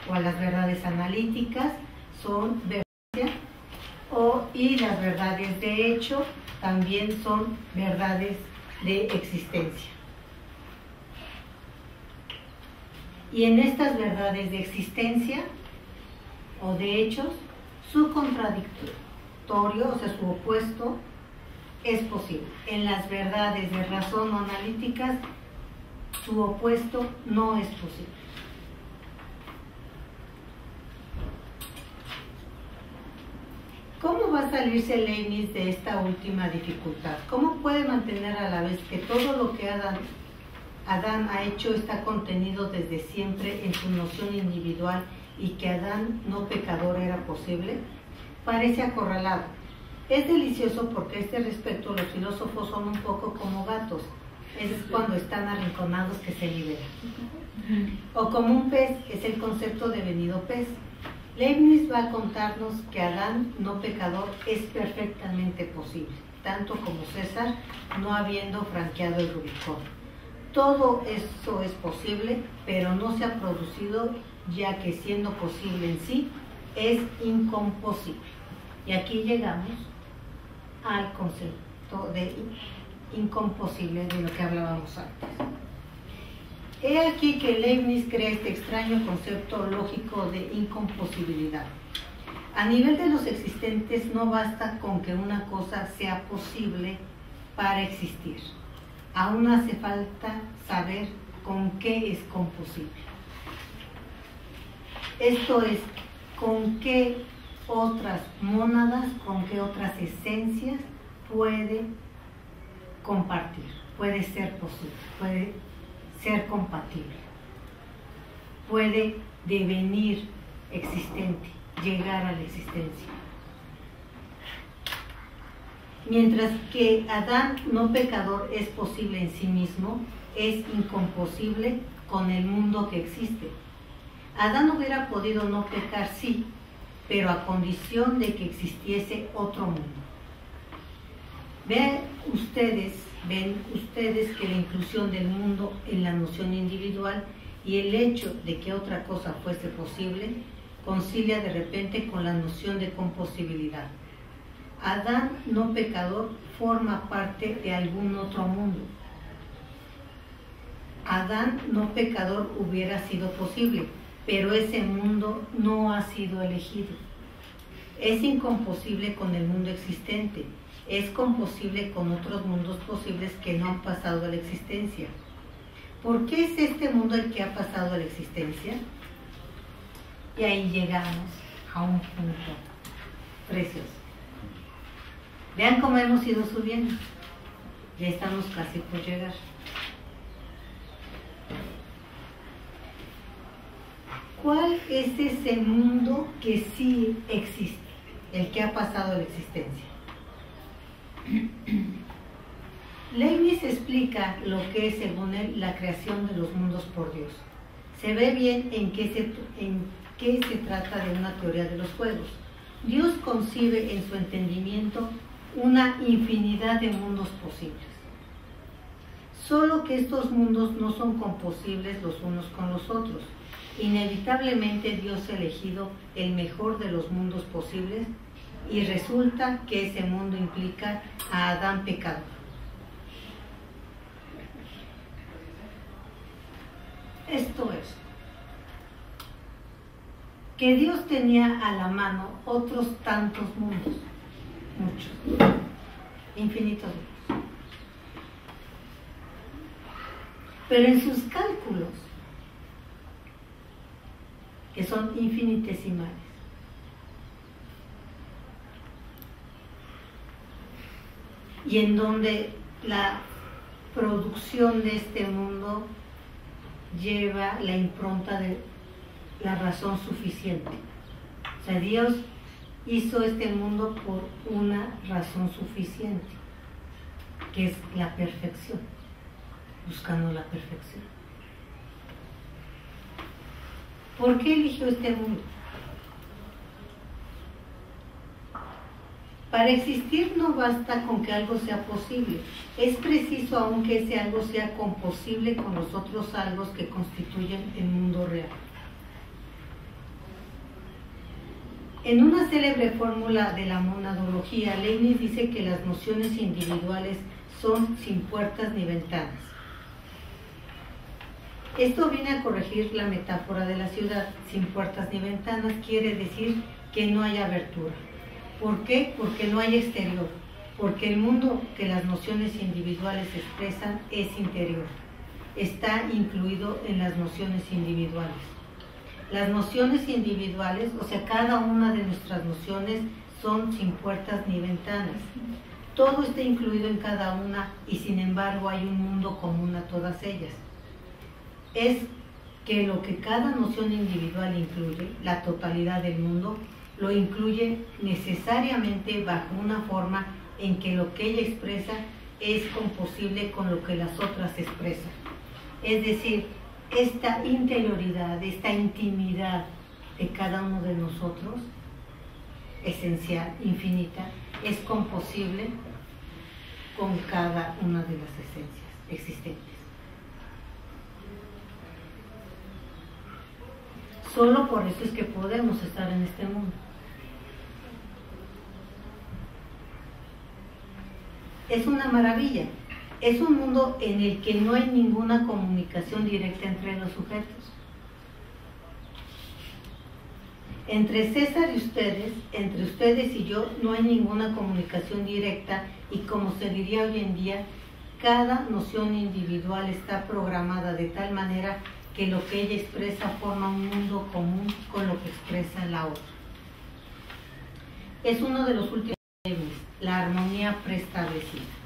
o a las verdades analíticas, son verdades o, y las verdades de hecho también son verdades de existencia. Y en estas verdades de existencia o de hechos, su contradictorio, o sea, su opuesto, es posible. En las verdades de razón o analíticas, su opuesto no es posible. ¿Cómo va a salirse Leibniz de esta última dificultad? ¿Cómo puede mantener a la vez que todo lo que Adán Adán ha hecho está contenido desde siempre en su noción individual y que Adán no pecador era posible, parece acorralado. Es delicioso porque a este respecto los filósofos son un poco como gatos, es cuando están arrinconados que se liberan. O como un pez, es el concepto de venido pez. Leibniz va a contarnos que Adán no pecador es perfectamente posible, tanto como César no habiendo franqueado el Rubicón. Todo eso es posible, pero no se ha producido ya que siendo posible en sí, es incomposible. Y aquí llegamos al concepto de incomposible de lo que hablábamos antes. He aquí que Leibniz crea este extraño concepto lógico de incomposibilidad. A nivel de los existentes no basta con que una cosa sea posible para existir aún hace falta saber con qué es composible. Esto es, con qué otras mónadas, con qué otras esencias puede compartir, puede ser posible, puede ser compatible, puede devenir existente, llegar a la existencia. Mientras que Adán no pecador es posible en sí mismo, es incomposible con el mundo que existe. Adán hubiera podido no pecar, sí, pero a condición de que existiese otro mundo. Ven ustedes, ven ustedes que la inclusión del mundo en la noción individual y el hecho de que otra cosa fuese posible concilia de repente con la noción de composibilidad. Adán no pecador forma parte de algún otro mundo. Adán no pecador hubiera sido posible, pero ese mundo no ha sido elegido. Es incomposible con el mundo existente, es composible con otros mundos posibles que no han pasado a la existencia. ¿Por qué es este mundo el que ha pasado a la existencia? Y ahí llegamos a un punto precioso. Vean cómo hemos ido subiendo. Ya estamos casi por llegar. ¿Cuál es ese mundo que sí existe? El que ha pasado la existencia. Leibniz explica lo que es, según él, la creación de los mundos por Dios. Se ve bien en qué se, en qué se trata de una teoría de los juegos. Dios concibe en su entendimiento una infinidad de mundos posibles. Solo que estos mundos no son composibles los unos con los otros. Inevitablemente Dios ha elegido el mejor de los mundos posibles y resulta que ese mundo implica a Adán pecador. Esto es, que Dios tenía a la mano otros tantos mundos, muchos, infinitos Pero en sus cálculos, que son infinitesimales, y en donde la producción de este mundo lleva la impronta de la razón suficiente. O sea, Dios hizo este mundo por una razón suficiente, que es la perfección, buscando la perfección. ¿Por qué eligió este mundo? Para existir no basta con que algo sea posible, es preciso aún que ese algo sea composible con los otros algo que constituyen el mundo real. En una célebre fórmula de la monadología, Leibniz dice que las nociones individuales son sin puertas ni ventanas. Esto viene a corregir la metáfora de la ciudad. Sin puertas ni ventanas quiere decir que no hay abertura. ¿Por qué? Porque no hay exterior, porque el mundo que las nociones individuales expresan es interior, está incluido en las nociones individuales. Las nociones individuales, o sea, cada una de nuestras nociones son sin puertas ni ventanas. Todo está incluido en cada una y sin embargo hay un mundo común a todas ellas. Es que lo que cada noción individual incluye, la totalidad del mundo, lo incluye necesariamente bajo una forma en que lo que ella expresa es composible con lo que las otras expresan. Es decir, esta interioridad, esta intimidad de cada uno de nosotros, esencial, infinita, es composible con cada una de las esencias existentes. Solo por eso es que podemos estar en este mundo. Es una maravilla. Es un mundo en el que no hay ninguna comunicación directa entre los sujetos. Entre César y ustedes, entre ustedes y yo, no hay ninguna comunicación directa y como se diría hoy en día, cada noción individual está programada de tal manera que lo que ella expresa forma un mundo común con lo que expresa la otra. Es uno de los últimos temas, la armonía preestablecida.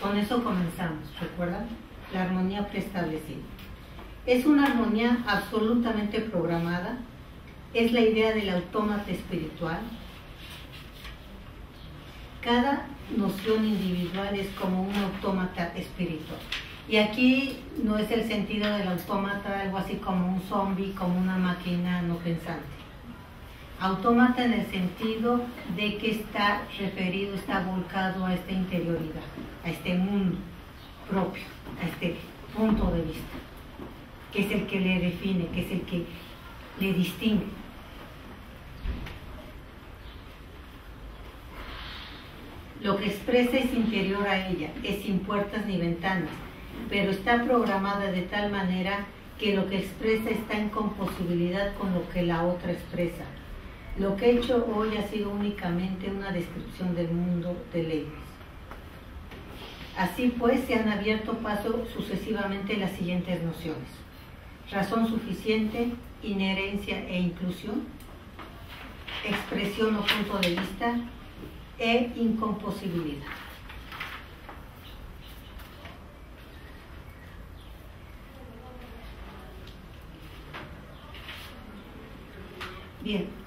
Con eso comenzamos, ¿recuerdan? La armonía preestablecida. Es una armonía absolutamente programada, es la idea del autómata espiritual. Cada noción individual es como un autómata espiritual. Y aquí no es el sentido del autómata, algo así como un zombie, como una máquina no pensante. Autómata en el sentido de que está referido, está volcado a esta interioridad, a este mundo propio, a este punto de vista, que es el que le define, que es el que le distingue. Lo que expresa es interior a ella, es sin puertas ni ventanas, pero está programada de tal manera que lo que expresa está en composibilidad con lo que la otra expresa. Lo que he hecho hoy ha sido únicamente una descripción del mundo de leyes. Así pues, se han abierto paso sucesivamente las siguientes nociones. Razón suficiente, inherencia e inclusión, expresión o punto de vista e incomposibilidad. Bien.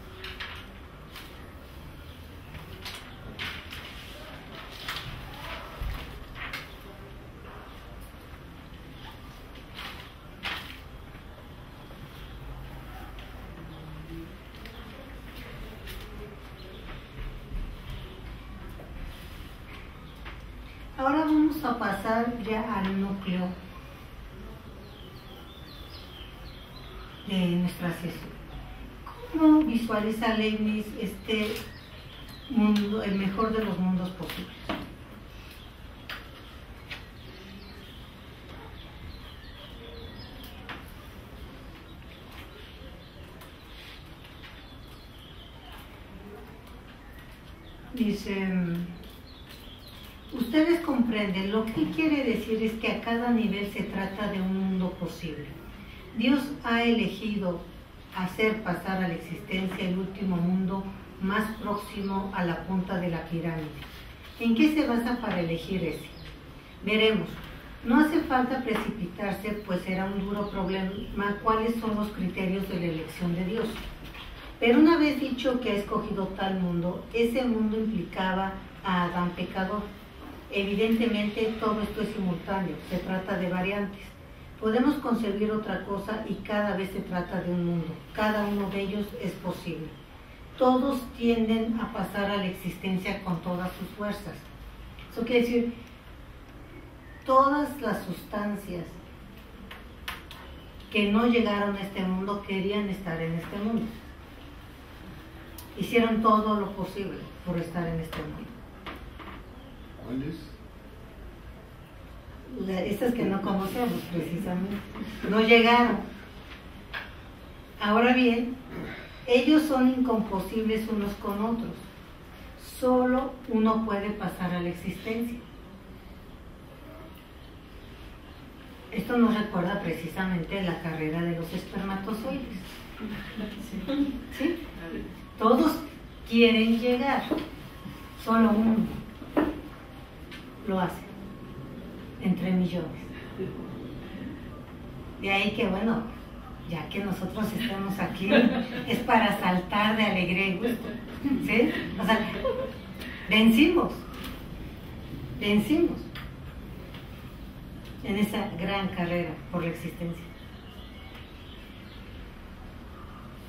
Ahora vamos vamos a pasar ya de nuestra sesión. ¿Cómo visualiza Leibniz este mundo, el mejor de los mundos posibles? Dice, lo que quiere decir es que a cada nivel se trata de un mundo posible. Dios ha elegido hacer pasar a la existencia el último mundo más próximo a la punta de la pirámide. ¿En qué se basa para elegir ese? Veremos. No hace falta precipitarse, pues será un duro problema cuáles son los criterios de la elección de Dios. Pero una vez dicho que ha escogido tal mundo, ese mundo implicaba a Adán pecador. Evidentemente todo esto es simultáneo, se trata de variantes. Podemos concebir otra cosa y cada vez se trata de un mundo. Cada uno de ellos es posible. Todos tienden a pasar a la existencia con todas sus fuerzas. Eso quiere decir, todas las sustancias que no llegaron a este mundo querían estar en este mundo hicieron todo lo posible por estar en este mundo. ¿Cuáles? Estas que no conocemos precisamente, no llegaron. Ahora bien, ellos son incomposibles unos con otros. Solo uno puede pasar a la existencia. Esto nos recuerda precisamente la carrera de los espermatozoides. ¿Sí? Todos quieren llegar, solo uno lo hace, entre millones. De ahí que, bueno, ya que nosotros estamos aquí, es para saltar de alegría y gusto. ¿Sí? O sea, vencimos, vencimos en esa gran carrera por la existencia.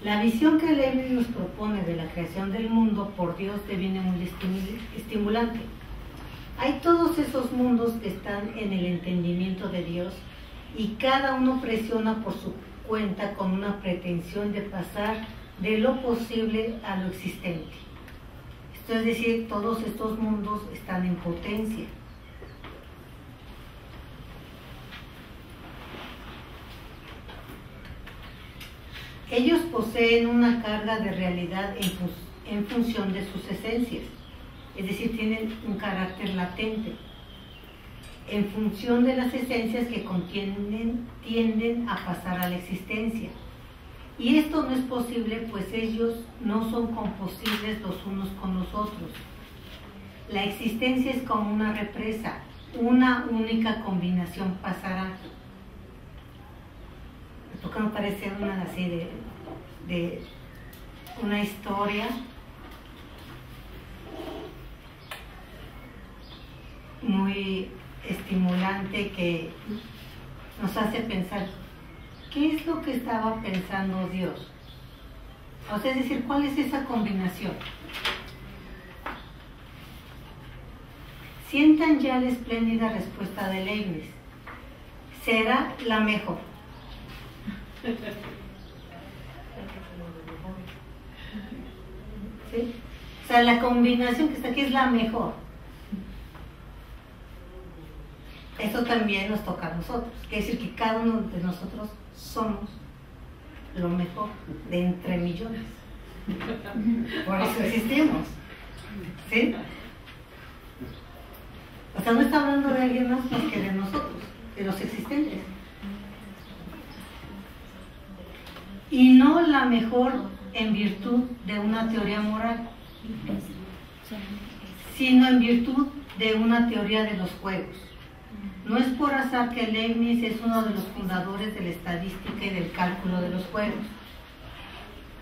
La visión que Lenin nos propone de la creación del mundo por Dios deviene muy estimulante. Hay todos esos mundos que están en el entendimiento de Dios y cada uno presiona por su cuenta con una pretensión de pasar de lo posible a lo existente. Esto es decir, todos estos mundos están en potencia Ellos poseen una carga de realidad en, función de sus esencias, es decir, tienen un carácter latente, en función de las esencias que contienen, tienden a pasar a la existencia. Y esto no es posible, pues ellos no son composibles los unos con los otros. La existencia es como una represa, una única combinación pasará porque me parece una así de, una historia muy estimulante que nos hace pensar qué es lo que estaba pensando Dios. O sea, es decir, ¿cuál es esa combinación? Sientan ya la espléndida respuesta de Leibniz. Será la mejor. O sea, la combinación que está aquí es la mejor. Eso también nos toca a nosotros. Quiere decir que cada uno de nosotros somos lo mejor de entre millones. Por eso existimos. ¿Sí? O sea, no está hablando de alguien más que de nosotros, de los existentes. y no la mejor en virtud de una teoría moral, sino en virtud de una teoría de los juegos. No es por azar que Leibniz es uno de los fundadores de la estadística y del cálculo de los juegos.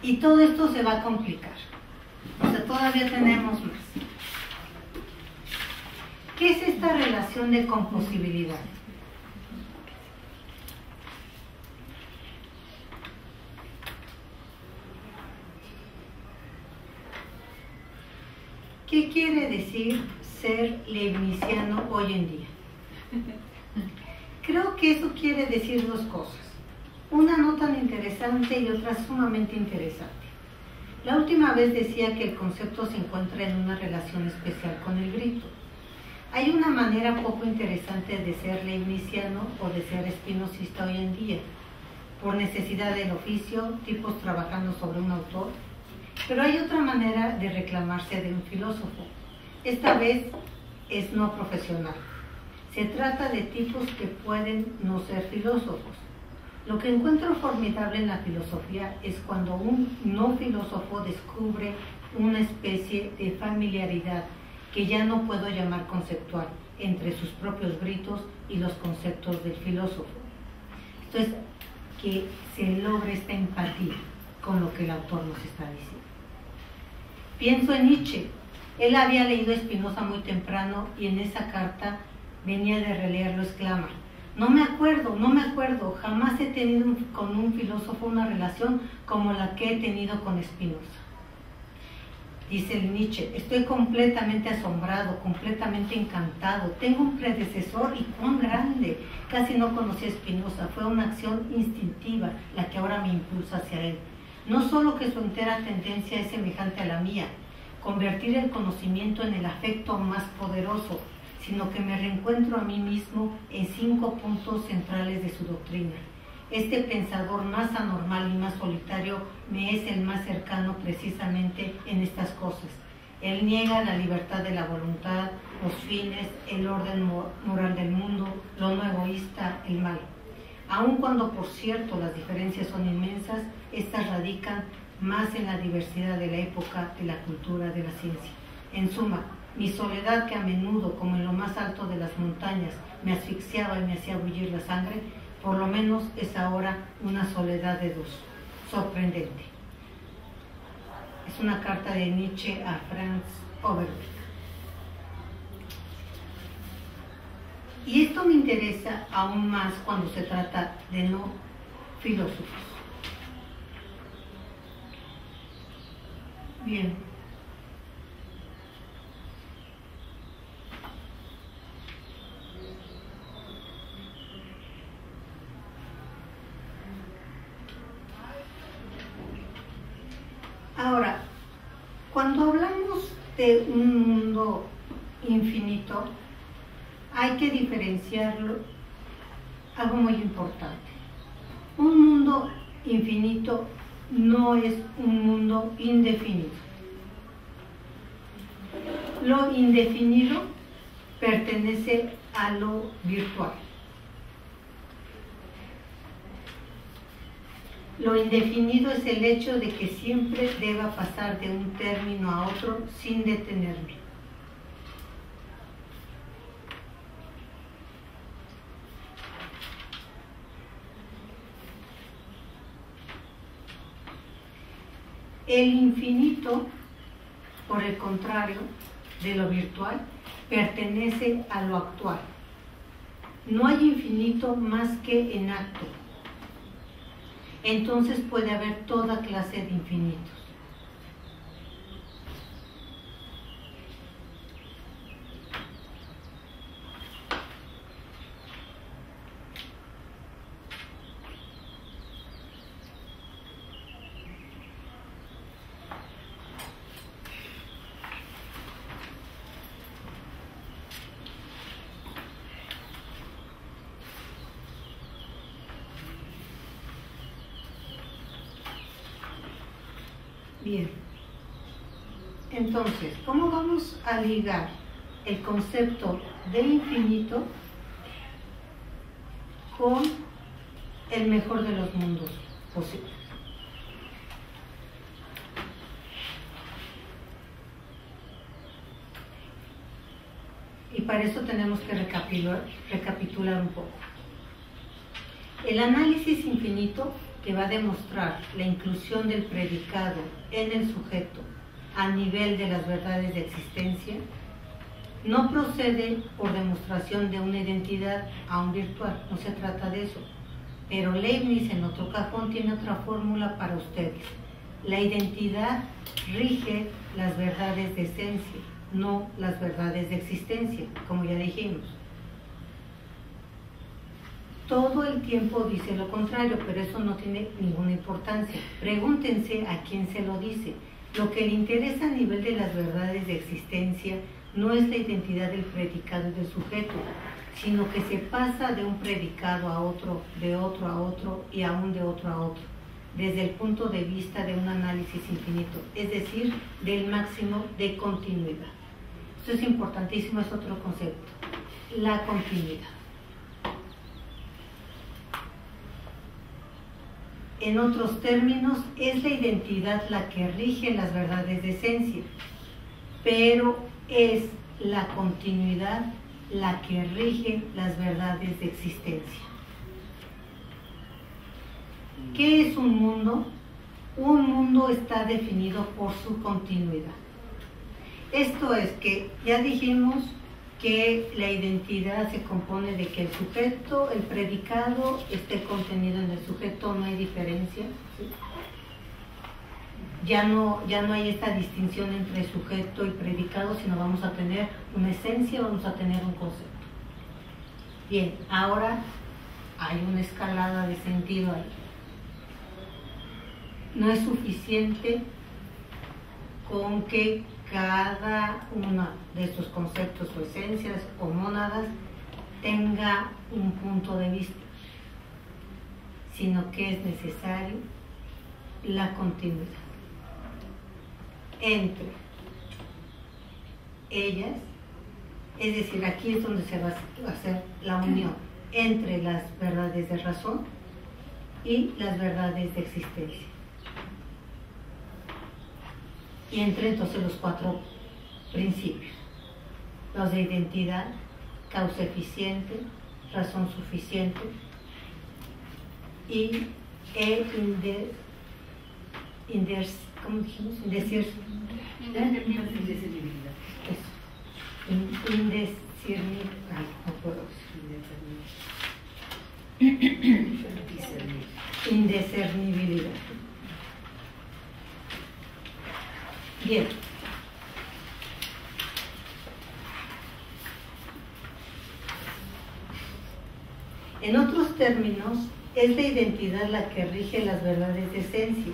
Y todo esto se va a complicar. O sea, todavía tenemos más. ¿Qué es esta relación de composibilidad? ¿Qué quiere decir ser leibniziano hoy en día? Creo que eso quiere decir dos cosas. Una no tan interesante y otra sumamente interesante. La última vez decía que el concepto se encuentra en una relación especial con el grito. Hay una manera poco interesante de ser leibniziano o de ser espinosista hoy en día, por necesidad del oficio, tipos trabajando sobre un autor, pero hay otra manera de reclamarse de un filósofo. Esta vez es no profesional. Se trata de tipos que pueden no ser filósofos. Lo que encuentro formidable en la filosofía es cuando un no filósofo descubre una especie de familiaridad que ya no puedo llamar conceptual entre sus propios gritos y los conceptos del filósofo. Entonces, que se logre esta empatía con lo que el autor nos está diciendo. Pienso en Nietzsche. Él había leído Spinoza muy temprano y en esa carta venía de releerlo, exclama, no me acuerdo, no me acuerdo, jamás he tenido con un filósofo una relación como la que he tenido con Spinoza. Dice el Nietzsche, estoy completamente asombrado, completamente encantado. Tengo un predecesor y cuán grande. Casi no conocí a Spinoza, fue una acción instintiva la que ahora me impulsa hacia él. No solo que su entera tendencia es semejante a la mía, convertir el conocimiento en el afecto más poderoso, sino que me reencuentro a mí mismo en cinco puntos centrales de su doctrina este pensador más anormal y más solitario me es el más cercano precisamente en estas cosas. Él niega la libertad de la voluntad, los fines, el orden moral del mundo, lo no egoísta, el mal. Aun cuando, por cierto, las diferencias son inmensas, estas radican más en la diversidad de la época, de la cultura, de la ciencia. En suma, mi soledad que a menudo, como en lo más alto de las montañas, me asfixiaba y me hacía bullir la sangre, por lo menos es ahora una soledad de dos. Sorprendente. Es una carta de Nietzsche a Franz Oberbeck. Y esto me interesa aún más cuando se trata de no filósofos. Bien. Ahora, cuando hablamos de un mundo infinito, hay que diferenciarlo algo muy importante. Un mundo infinito no es un mundo indefinido. Lo indefinido pertenece a lo virtual. Lo indefinido es el hecho de que siempre deba pasar de un término a otro sin detenerme. El infinito, por el contrario, de lo virtual, pertenece a lo actual. No hay infinito más que en acto entonces puede haber toda clase de infinitos. Bien. Entonces, ¿cómo vamos a ligar el concepto de infinito con el mejor de los mundos posibles? Y para eso tenemos que recapitular, recapitular un poco. El análisis infinito que va a demostrar la inclusión del predicado en el sujeto a nivel de las verdades de existencia, no procede por demostración de una identidad a un virtual, no se trata de eso. Pero Leibniz en otro cajón tiene otra fórmula para ustedes. La identidad rige las verdades de esencia, no las verdades de existencia, como ya dijimos. todo el tiempo dice lo contrario, pero eso no tiene ninguna importancia. Pregúntense a quién se lo dice. Lo que le interesa a nivel de las verdades de existencia no es la identidad del predicado y del sujeto, sino que se pasa de un predicado a otro, de otro a otro y aún de otro a otro, desde el punto de vista de un análisis infinito, es decir, del máximo de continuidad. Esto es importantísimo, es otro concepto, la continuidad. En otros términos, es la identidad la que rige las verdades de esencia, pero es la continuidad la que rige las verdades de existencia. ¿Qué es un mundo? Un mundo está definido por su continuidad. Esto es que ya dijimos que la identidad se compone de que el sujeto, el predicado, esté contenido en el sujeto, no hay diferencia. Ya no, ya no hay esta distinción entre sujeto y predicado, sino vamos a tener una esencia, vamos a tener un concepto. Bien, ahora hay una escalada de sentido ahí. No es suficiente con que cada uno de estos conceptos o esencias o mónadas tenga un punto de vista, sino que es necesario la continuidad entre ellas, es decir, aquí es donde se va a hacer la unión entre las verdades de razón y las verdades de existencia y entre entonces los cuatro principios, los de identidad, causa eficiente, razón suficiente y e inder, inder, ¿cómo dijimos? Indecir, indecirni, ay, no puedo, indiscernibilidad. Bien. En otros términos, es la identidad la que rige las verdades de esencia,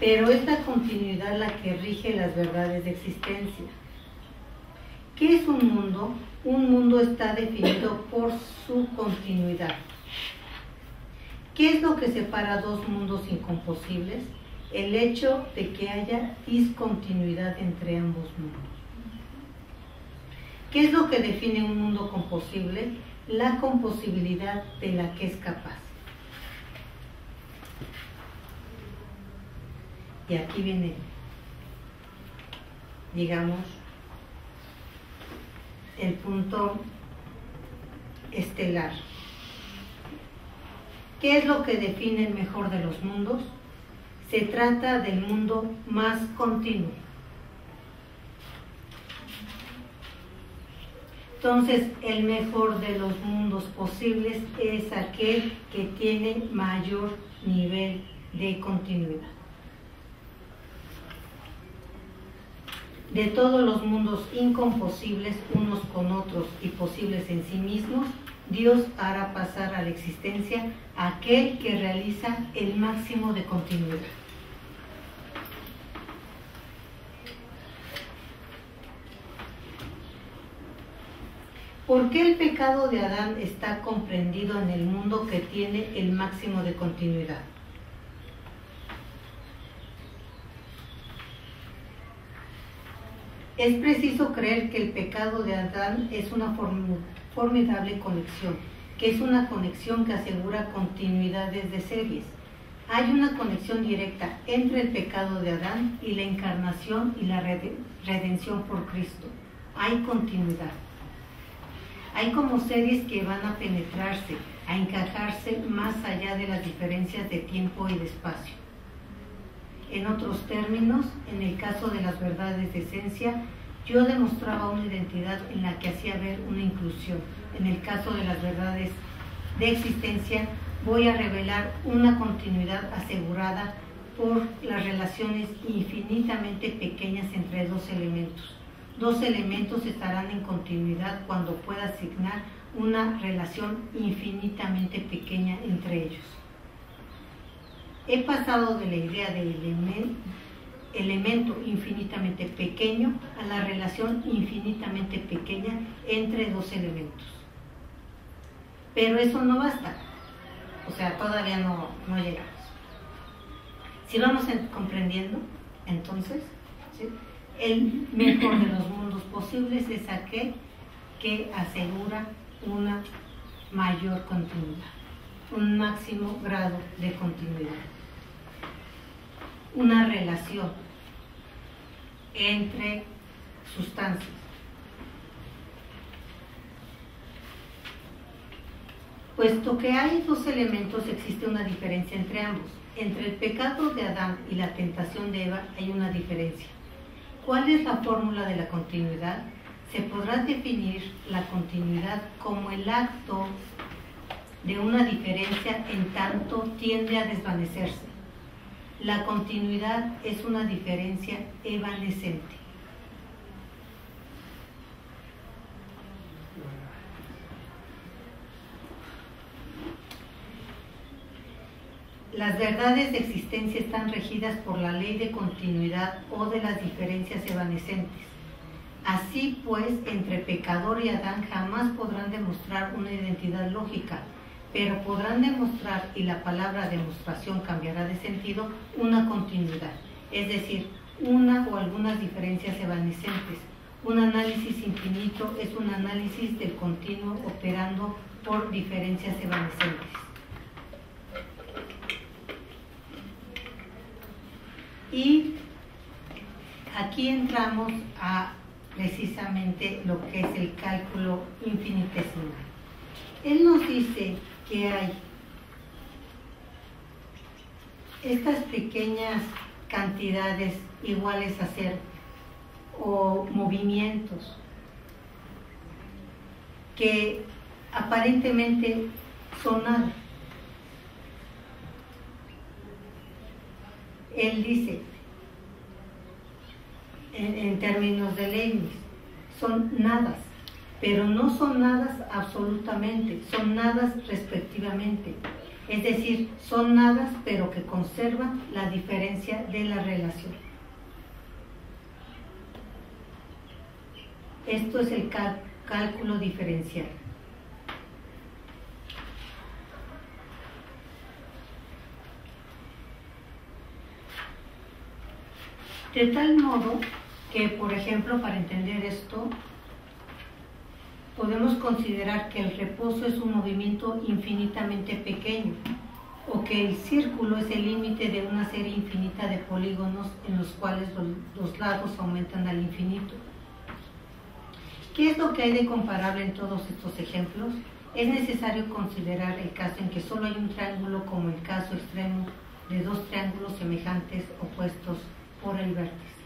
pero es la continuidad la que rige las verdades de existencia. ¿Qué es un mundo? Un mundo está definido por su continuidad. ¿Qué es lo que separa dos mundos incomposibles? El hecho de que haya discontinuidad entre ambos mundos. ¿Qué es lo que define un mundo composible? La composibilidad de la que es capaz. Y aquí viene, digamos, el punto estelar. ¿Qué es lo que define el mejor de los mundos? Se trata del mundo más continuo. Entonces, el mejor de los mundos posibles es aquel que tiene mayor nivel de continuidad. De todos los mundos incomposibles unos con otros y posibles en sí mismos, Dios hará pasar a la existencia aquel que realiza el máximo de continuidad. ¿Por qué el pecado de Adán está comprendido en el mundo que tiene el máximo de continuidad? Es preciso creer que el pecado de Adán es una formidable conexión, que es una conexión que asegura continuidades de series. Hay una conexión directa entre el pecado de Adán y la encarnación y la redención por Cristo. Hay continuidad. Hay como series que van a penetrarse, a encajarse más allá de las diferencias de tiempo y de espacio. En otros términos, en el caso de las verdades de esencia, yo demostraba una identidad en la que hacía ver una inclusión. En el caso de las verdades de existencia, voy a revelar una continuidad asegurada por las relaciones infinitamente pequeñas entre dos elementos. Dos elementos estarán en continuidad cuando pueda asignar una relación infinitamente pequeña entre ellos. He pasado de la idea de elemento infinitamente pequeño a la relación infinitamente pequeña entre dos elementos. Pero eso no basta. O sea, todavía no, no llegamos. Si vamos comprendiendo, entonces, el mejor de los mundos posibles es aquel que asegura una mayor continuidad, un máximo grado de continuidad, una relación entre sustancias. Puesto que hay dos elementos, existe una diferencia entre ambos. Entre el pecado de Adán y la tentación de Eva hay una diferencia. ¿Cuál es la fórmula de la continuidad? se podrá definir la continuidad como el acto de una diferencia en tanto tiende a desvanecerse. La continuidad es una diferencia evanescente. Las verdades de existencia están regidas por la ley de continuidad o de las diferencias evanescentes. Así pues, entre pecador y Adán jamás podrán demostrar una identidad lógica, pero podrán demostrar, y la palabra demostración cambiará de sentido, una continuidad, es decir, una o algunas diferencias evanescentes. Un análisis infinito es un análisis del continuo operando por diferencias evanescentes. Y aquí entramos a precisamente lo que es el cálculo infinitesimal. Él nos dice que hay estas pequeñas cantidades iguales a cero o movimientos que aparentemente son nada. Él dice, en, términos de Leibniz. Son nadas, pero no son nadas absolutamente, son nadas respectivamente. Es decir, son nadas pero que conservan la diferencia de la relación. Esto es el cálculo diferencial. De tal modo que, por ejemplo, para entender esto, podemos considerar que el reposo es un movimiento infinitamente pequeño o que el círculo es el límite de una serie infinita de polígonos en los cuales los, lados aumentan al infinito. ¿Qué es lo que hay de comparable en todos estos ejemplos? Es necesario considerar el caso en que solo hay un triángulo como el caso extremo de dos triángulos semejantes opuestos por el vértice.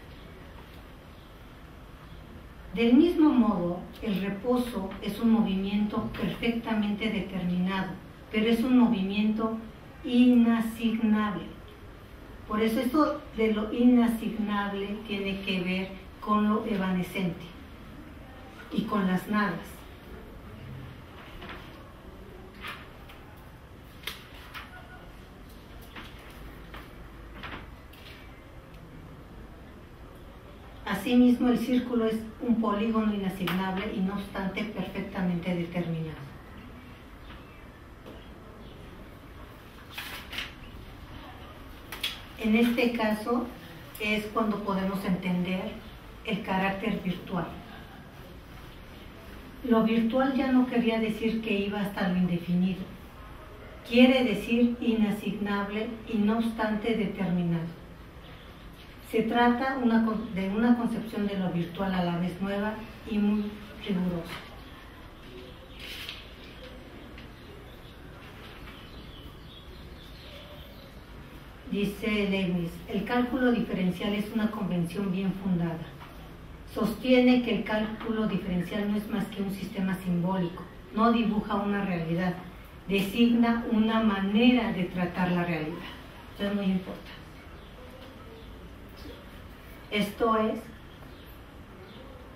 Del mismo modo, el reposo es un movimiento perfectamente determinado, pero es un movimiento inasignable. Por eso esto de lo inasignable tiene que ver con lo evanescente y con las nadas. Asimismo, el círculo es un polígono inasignable y no obstante perfectamente determinado. En este caso es cuando podemos entender el carácter virtual. Lo virtual ya no quería decir que iba hasta lo indefinido. Quiere decir inasignable y no obstante determinado. Se trata de una concepción de lo virtual a la vez nueva y muy rigurosa. Dice Leibniz, el cálculo diferencial es una convención bien fundada. Sostiene que el cálculo diferencial no es más que un sistema simbólico, no dibuja una realidad, designa una manera de tratar la realidad. Eso es muy importante. Esto es,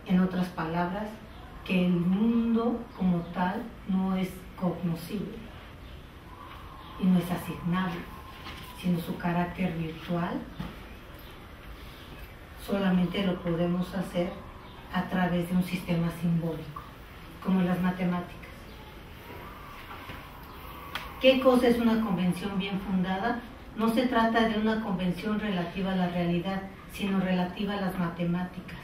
en otras palabras, que el mundo como tal no es cognoscible y no es asignable, sino su carácter virtual. Solamente lo podemos hacer a través de un sistema simbólico, como las matemáticas. ¿Qué cosa es una convención bien fundada? No se trata de una convención relativa a la realidad, sino relativa a las matemáticas.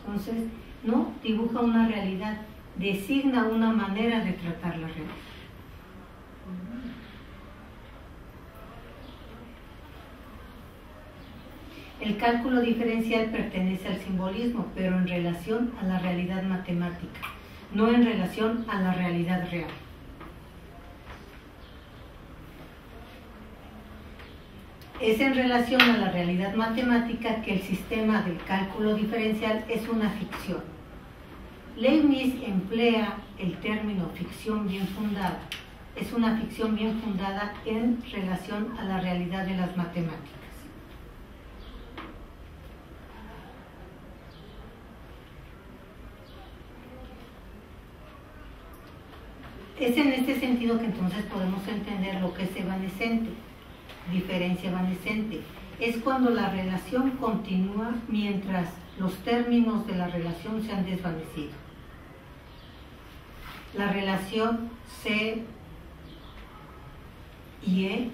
Entonces, no dibuja una realidad, designa una manera de tratar la realidad. El cálculo diferencial pertenece al simbolismo, pero en relación a la realidad matemática, no en relación a la realidad real. Es en relación a la realidad matemática que el sistema del cálculo diferencial es una ficción. Leibniz emplea el término ficción bien fundada. Es una ficción bien fundada en relación a la realidad de las matemáticas. Es en este sentido que entonces podemos entender lo que es evanescente diferencia evanescente. Es cuando la relación continúa mientras los términos de la relación se han desvanecido. La relación C y E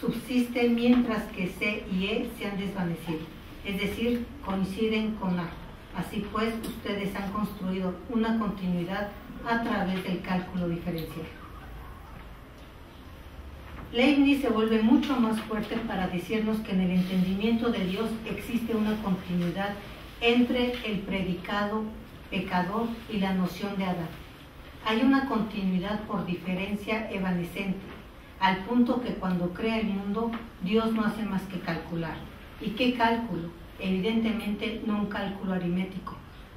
subsiste mientras que C y E se han desvanecido, es decir, coinciden con A. Así pues, ustedes han construido una continuidad a través del cálculo diferencial. Leibniz se vuelve mucho más fuerte para decirnos que en el entendimiento de Dios existe una continuidad entre el predicado pecador y la noción de Adán. Hay una continuidad por diferencia evanescente, al punto que cuando crea el mundo, Dios no hace más que calcular. ¿Y qué cálculo? Evidentemente no un cálculo aritmético.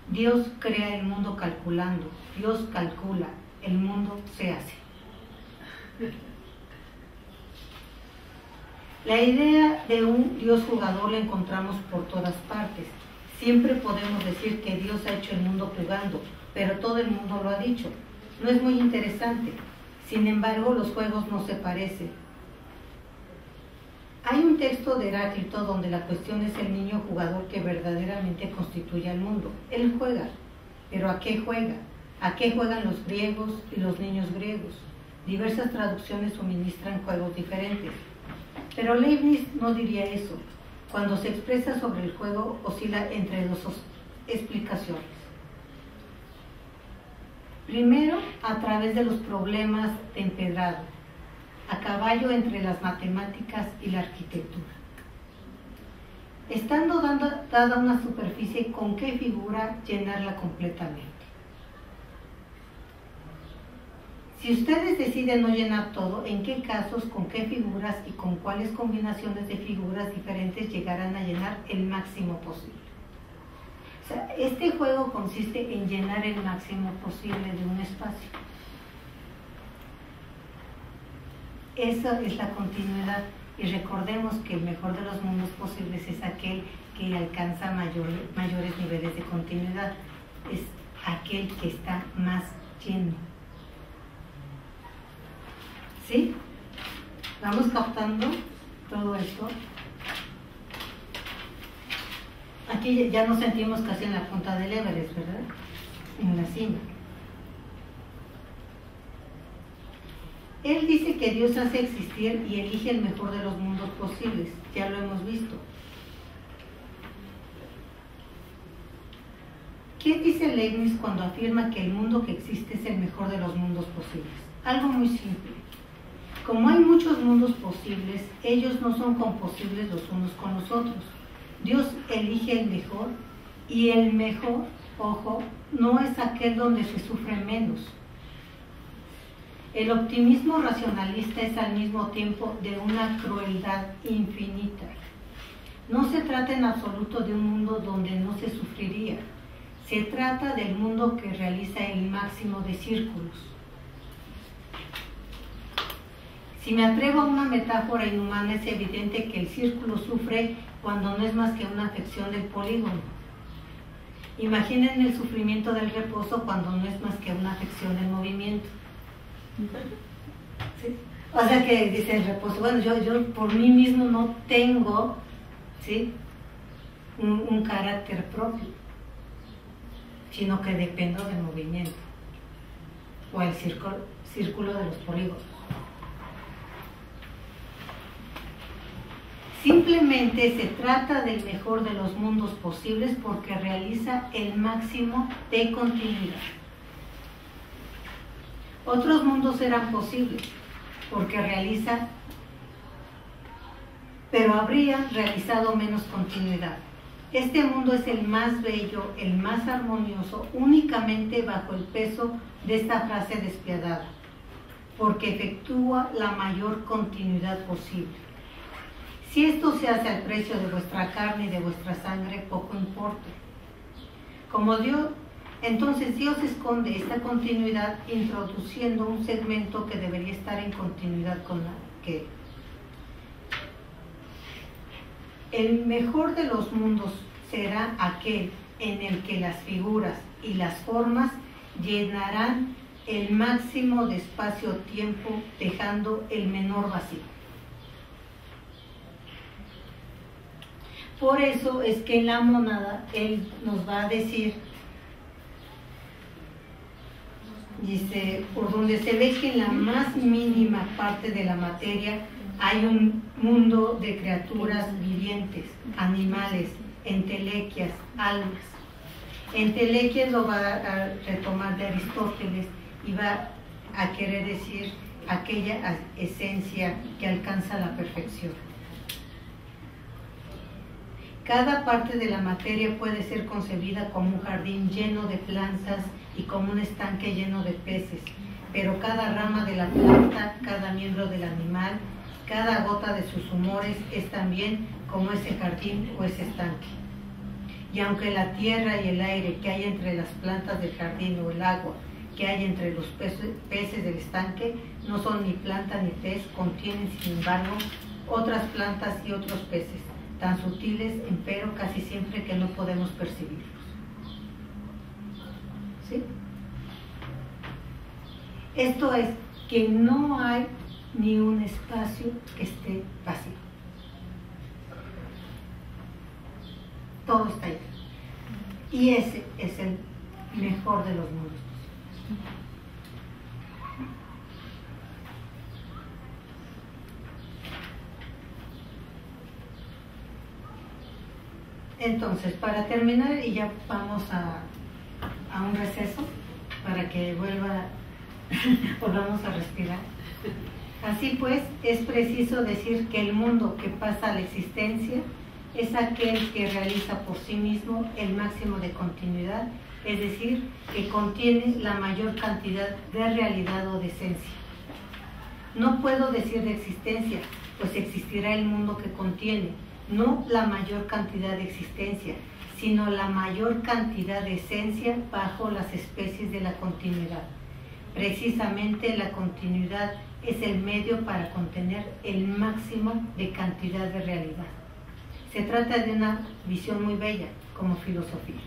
Dios crea el mundo calculando, Dios calcula, el mundo se hace. La idea de un Dios jugador la encontramos por todas partes. Siempre podemos decir que Dios ha hecho el mundo jugando, pero todo el mundo lo ha dicho. No es muy interesante. Sin embargo, los juegos no se parecen. Hay un texto de Heráclito donde la cuestión es el niño jugador que verdaderamente constituye al mundo. Él juega, pero ¿a qué juega? ¿A qué juegan los griegos y los niños griegos? Diversas traducciones suministran juegos diferentes. Pero Leibniz no diría eso. Cuando se expresa sobre el juego, oscila entre dos explicaciones. Primero, a través de los problemas de empedrado, a caballo entre las matemáticas y la arquitectura. Estando dada una superficie, ¿con qué figura llenarla completamente? Si ustedes deciden no llenar todo, ¿en qué casos, con qué figuras y con cuáles combinaciones de figuras diferentes llegarán a llenar el máximo posible? Este juego consiste en llenar el máximo posible de un espacio. Esa es la continuidad y recordemos que el mejor de los mundos posibles es aquel que alcanza mayores niveles de continuidad, es aquel que está más lleno. ¿Sí? Vamos captando todo esto. Aquí ya nos sentimos casi en la punta del Everest, ¿verdad? En la cima. Él dice que Dios hace existir y elige el mejor de los mundos posibles. Ya lo hemos visto. ¿Qué dice Leibniz cuando afirma que el mundo que existe es el mejor de los mundos posibles? Algo muy simple. Como hay muchos mundos posibles, ellos no son composibles los unos con los otros. Dios elige el mejor y el mejor, ojo, no es aquel donde se sufre menos. El optimismo racionalista es al mismo tiempo de una crueldad infinita. No se trata en absoluto de un mundo donde no se sufriría. Se trata del mundo que realiza el máximo de círculos Si me atrevo a una metáfora inhumana, es evidente que el círculo sufre cuando no es más que una afección del polígono. Imaginen el sufrimiento del reposo cuando no es más que una afección del movimiento. O sea que dice el reposo, bueno, yo, yo por mí mismo no tengo ¿sí? un, un carácter propio, sino que dependo del movimiento o el círculo, círculo de los polígonos. Simplemente se trata del mejor de los mundos posibles porque realiza el máximo de continuidad. Otros mundos serán posibles porque realiza, pero habría realizado menos continuidad. Este mundo es el más bello, el más armonioso, únicamente bajo el peso de esta frase despiadada, porque efectúa la mayor continuidad posible. Si esto se hace al precio de vuestra carne y de vuestra sangre, poco importa. Como Dios, entonces Dios esconde esta continuidad introduciendo un segmento que debería estar en continuidad con la que el mejor de los mundos será aquel en el que las figuras y las formas llenarán el máximo de espacio-tiempo dejando el menor vacío. Por eso es que en la monada Él nos va a decir, dice, por donde se ve que en la más mínima parte de la materia hay un mundo de criaturas vivientes, animales, entelequias, almas. Entelequias lo va a retomar de Aristóteles y va a querer decir aquella esencia que alcanza la perfección. Cada parte de la materia puede ser concebida como un jardín lleno de plantas y como un estanque lleno de peces, pero cada rama de la planta, cada miembro del animal, cada gota de sus humores es también como ese jardín o ese estanque. Y aunque la tierra y el aire que hay entre las plantas del jardín o el agua que hay entre los peces, del estanque no son ni planta ni pez, contienen sin embargo otras plantas y otros peces tan sutiles, empero casi siempre que no podemos percibirlos. ¿Sí? Esto es que no hay ni un espacio que esté vacío. Todo está ahí. Y ese es el mejor de los mundos. Entonces, para terminar, y ya vamos a, un receso para que vuelva, volvamos a respirar. Así pues, es preciso decir que el mundo que pasa a la existencia es aquel que realiza por sí mismo el máximo de continuidad, es decir, que contiene la mayor cantidad de realidad o de esencia. No puedo decir de existencia, pues existirá el mundo que contiene, no la mayor cantidad de existencia, sino la mayor cantidad de esencia bajo las especies de la continuidad. Precisamente la continuidad es el medio para contener el máximo de cantidad de realidad. Se trata de una visión muy bella como filosofía.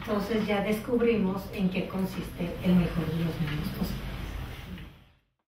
Entonces ya descubrimos en qué consiste el mejor de los mundos posibles.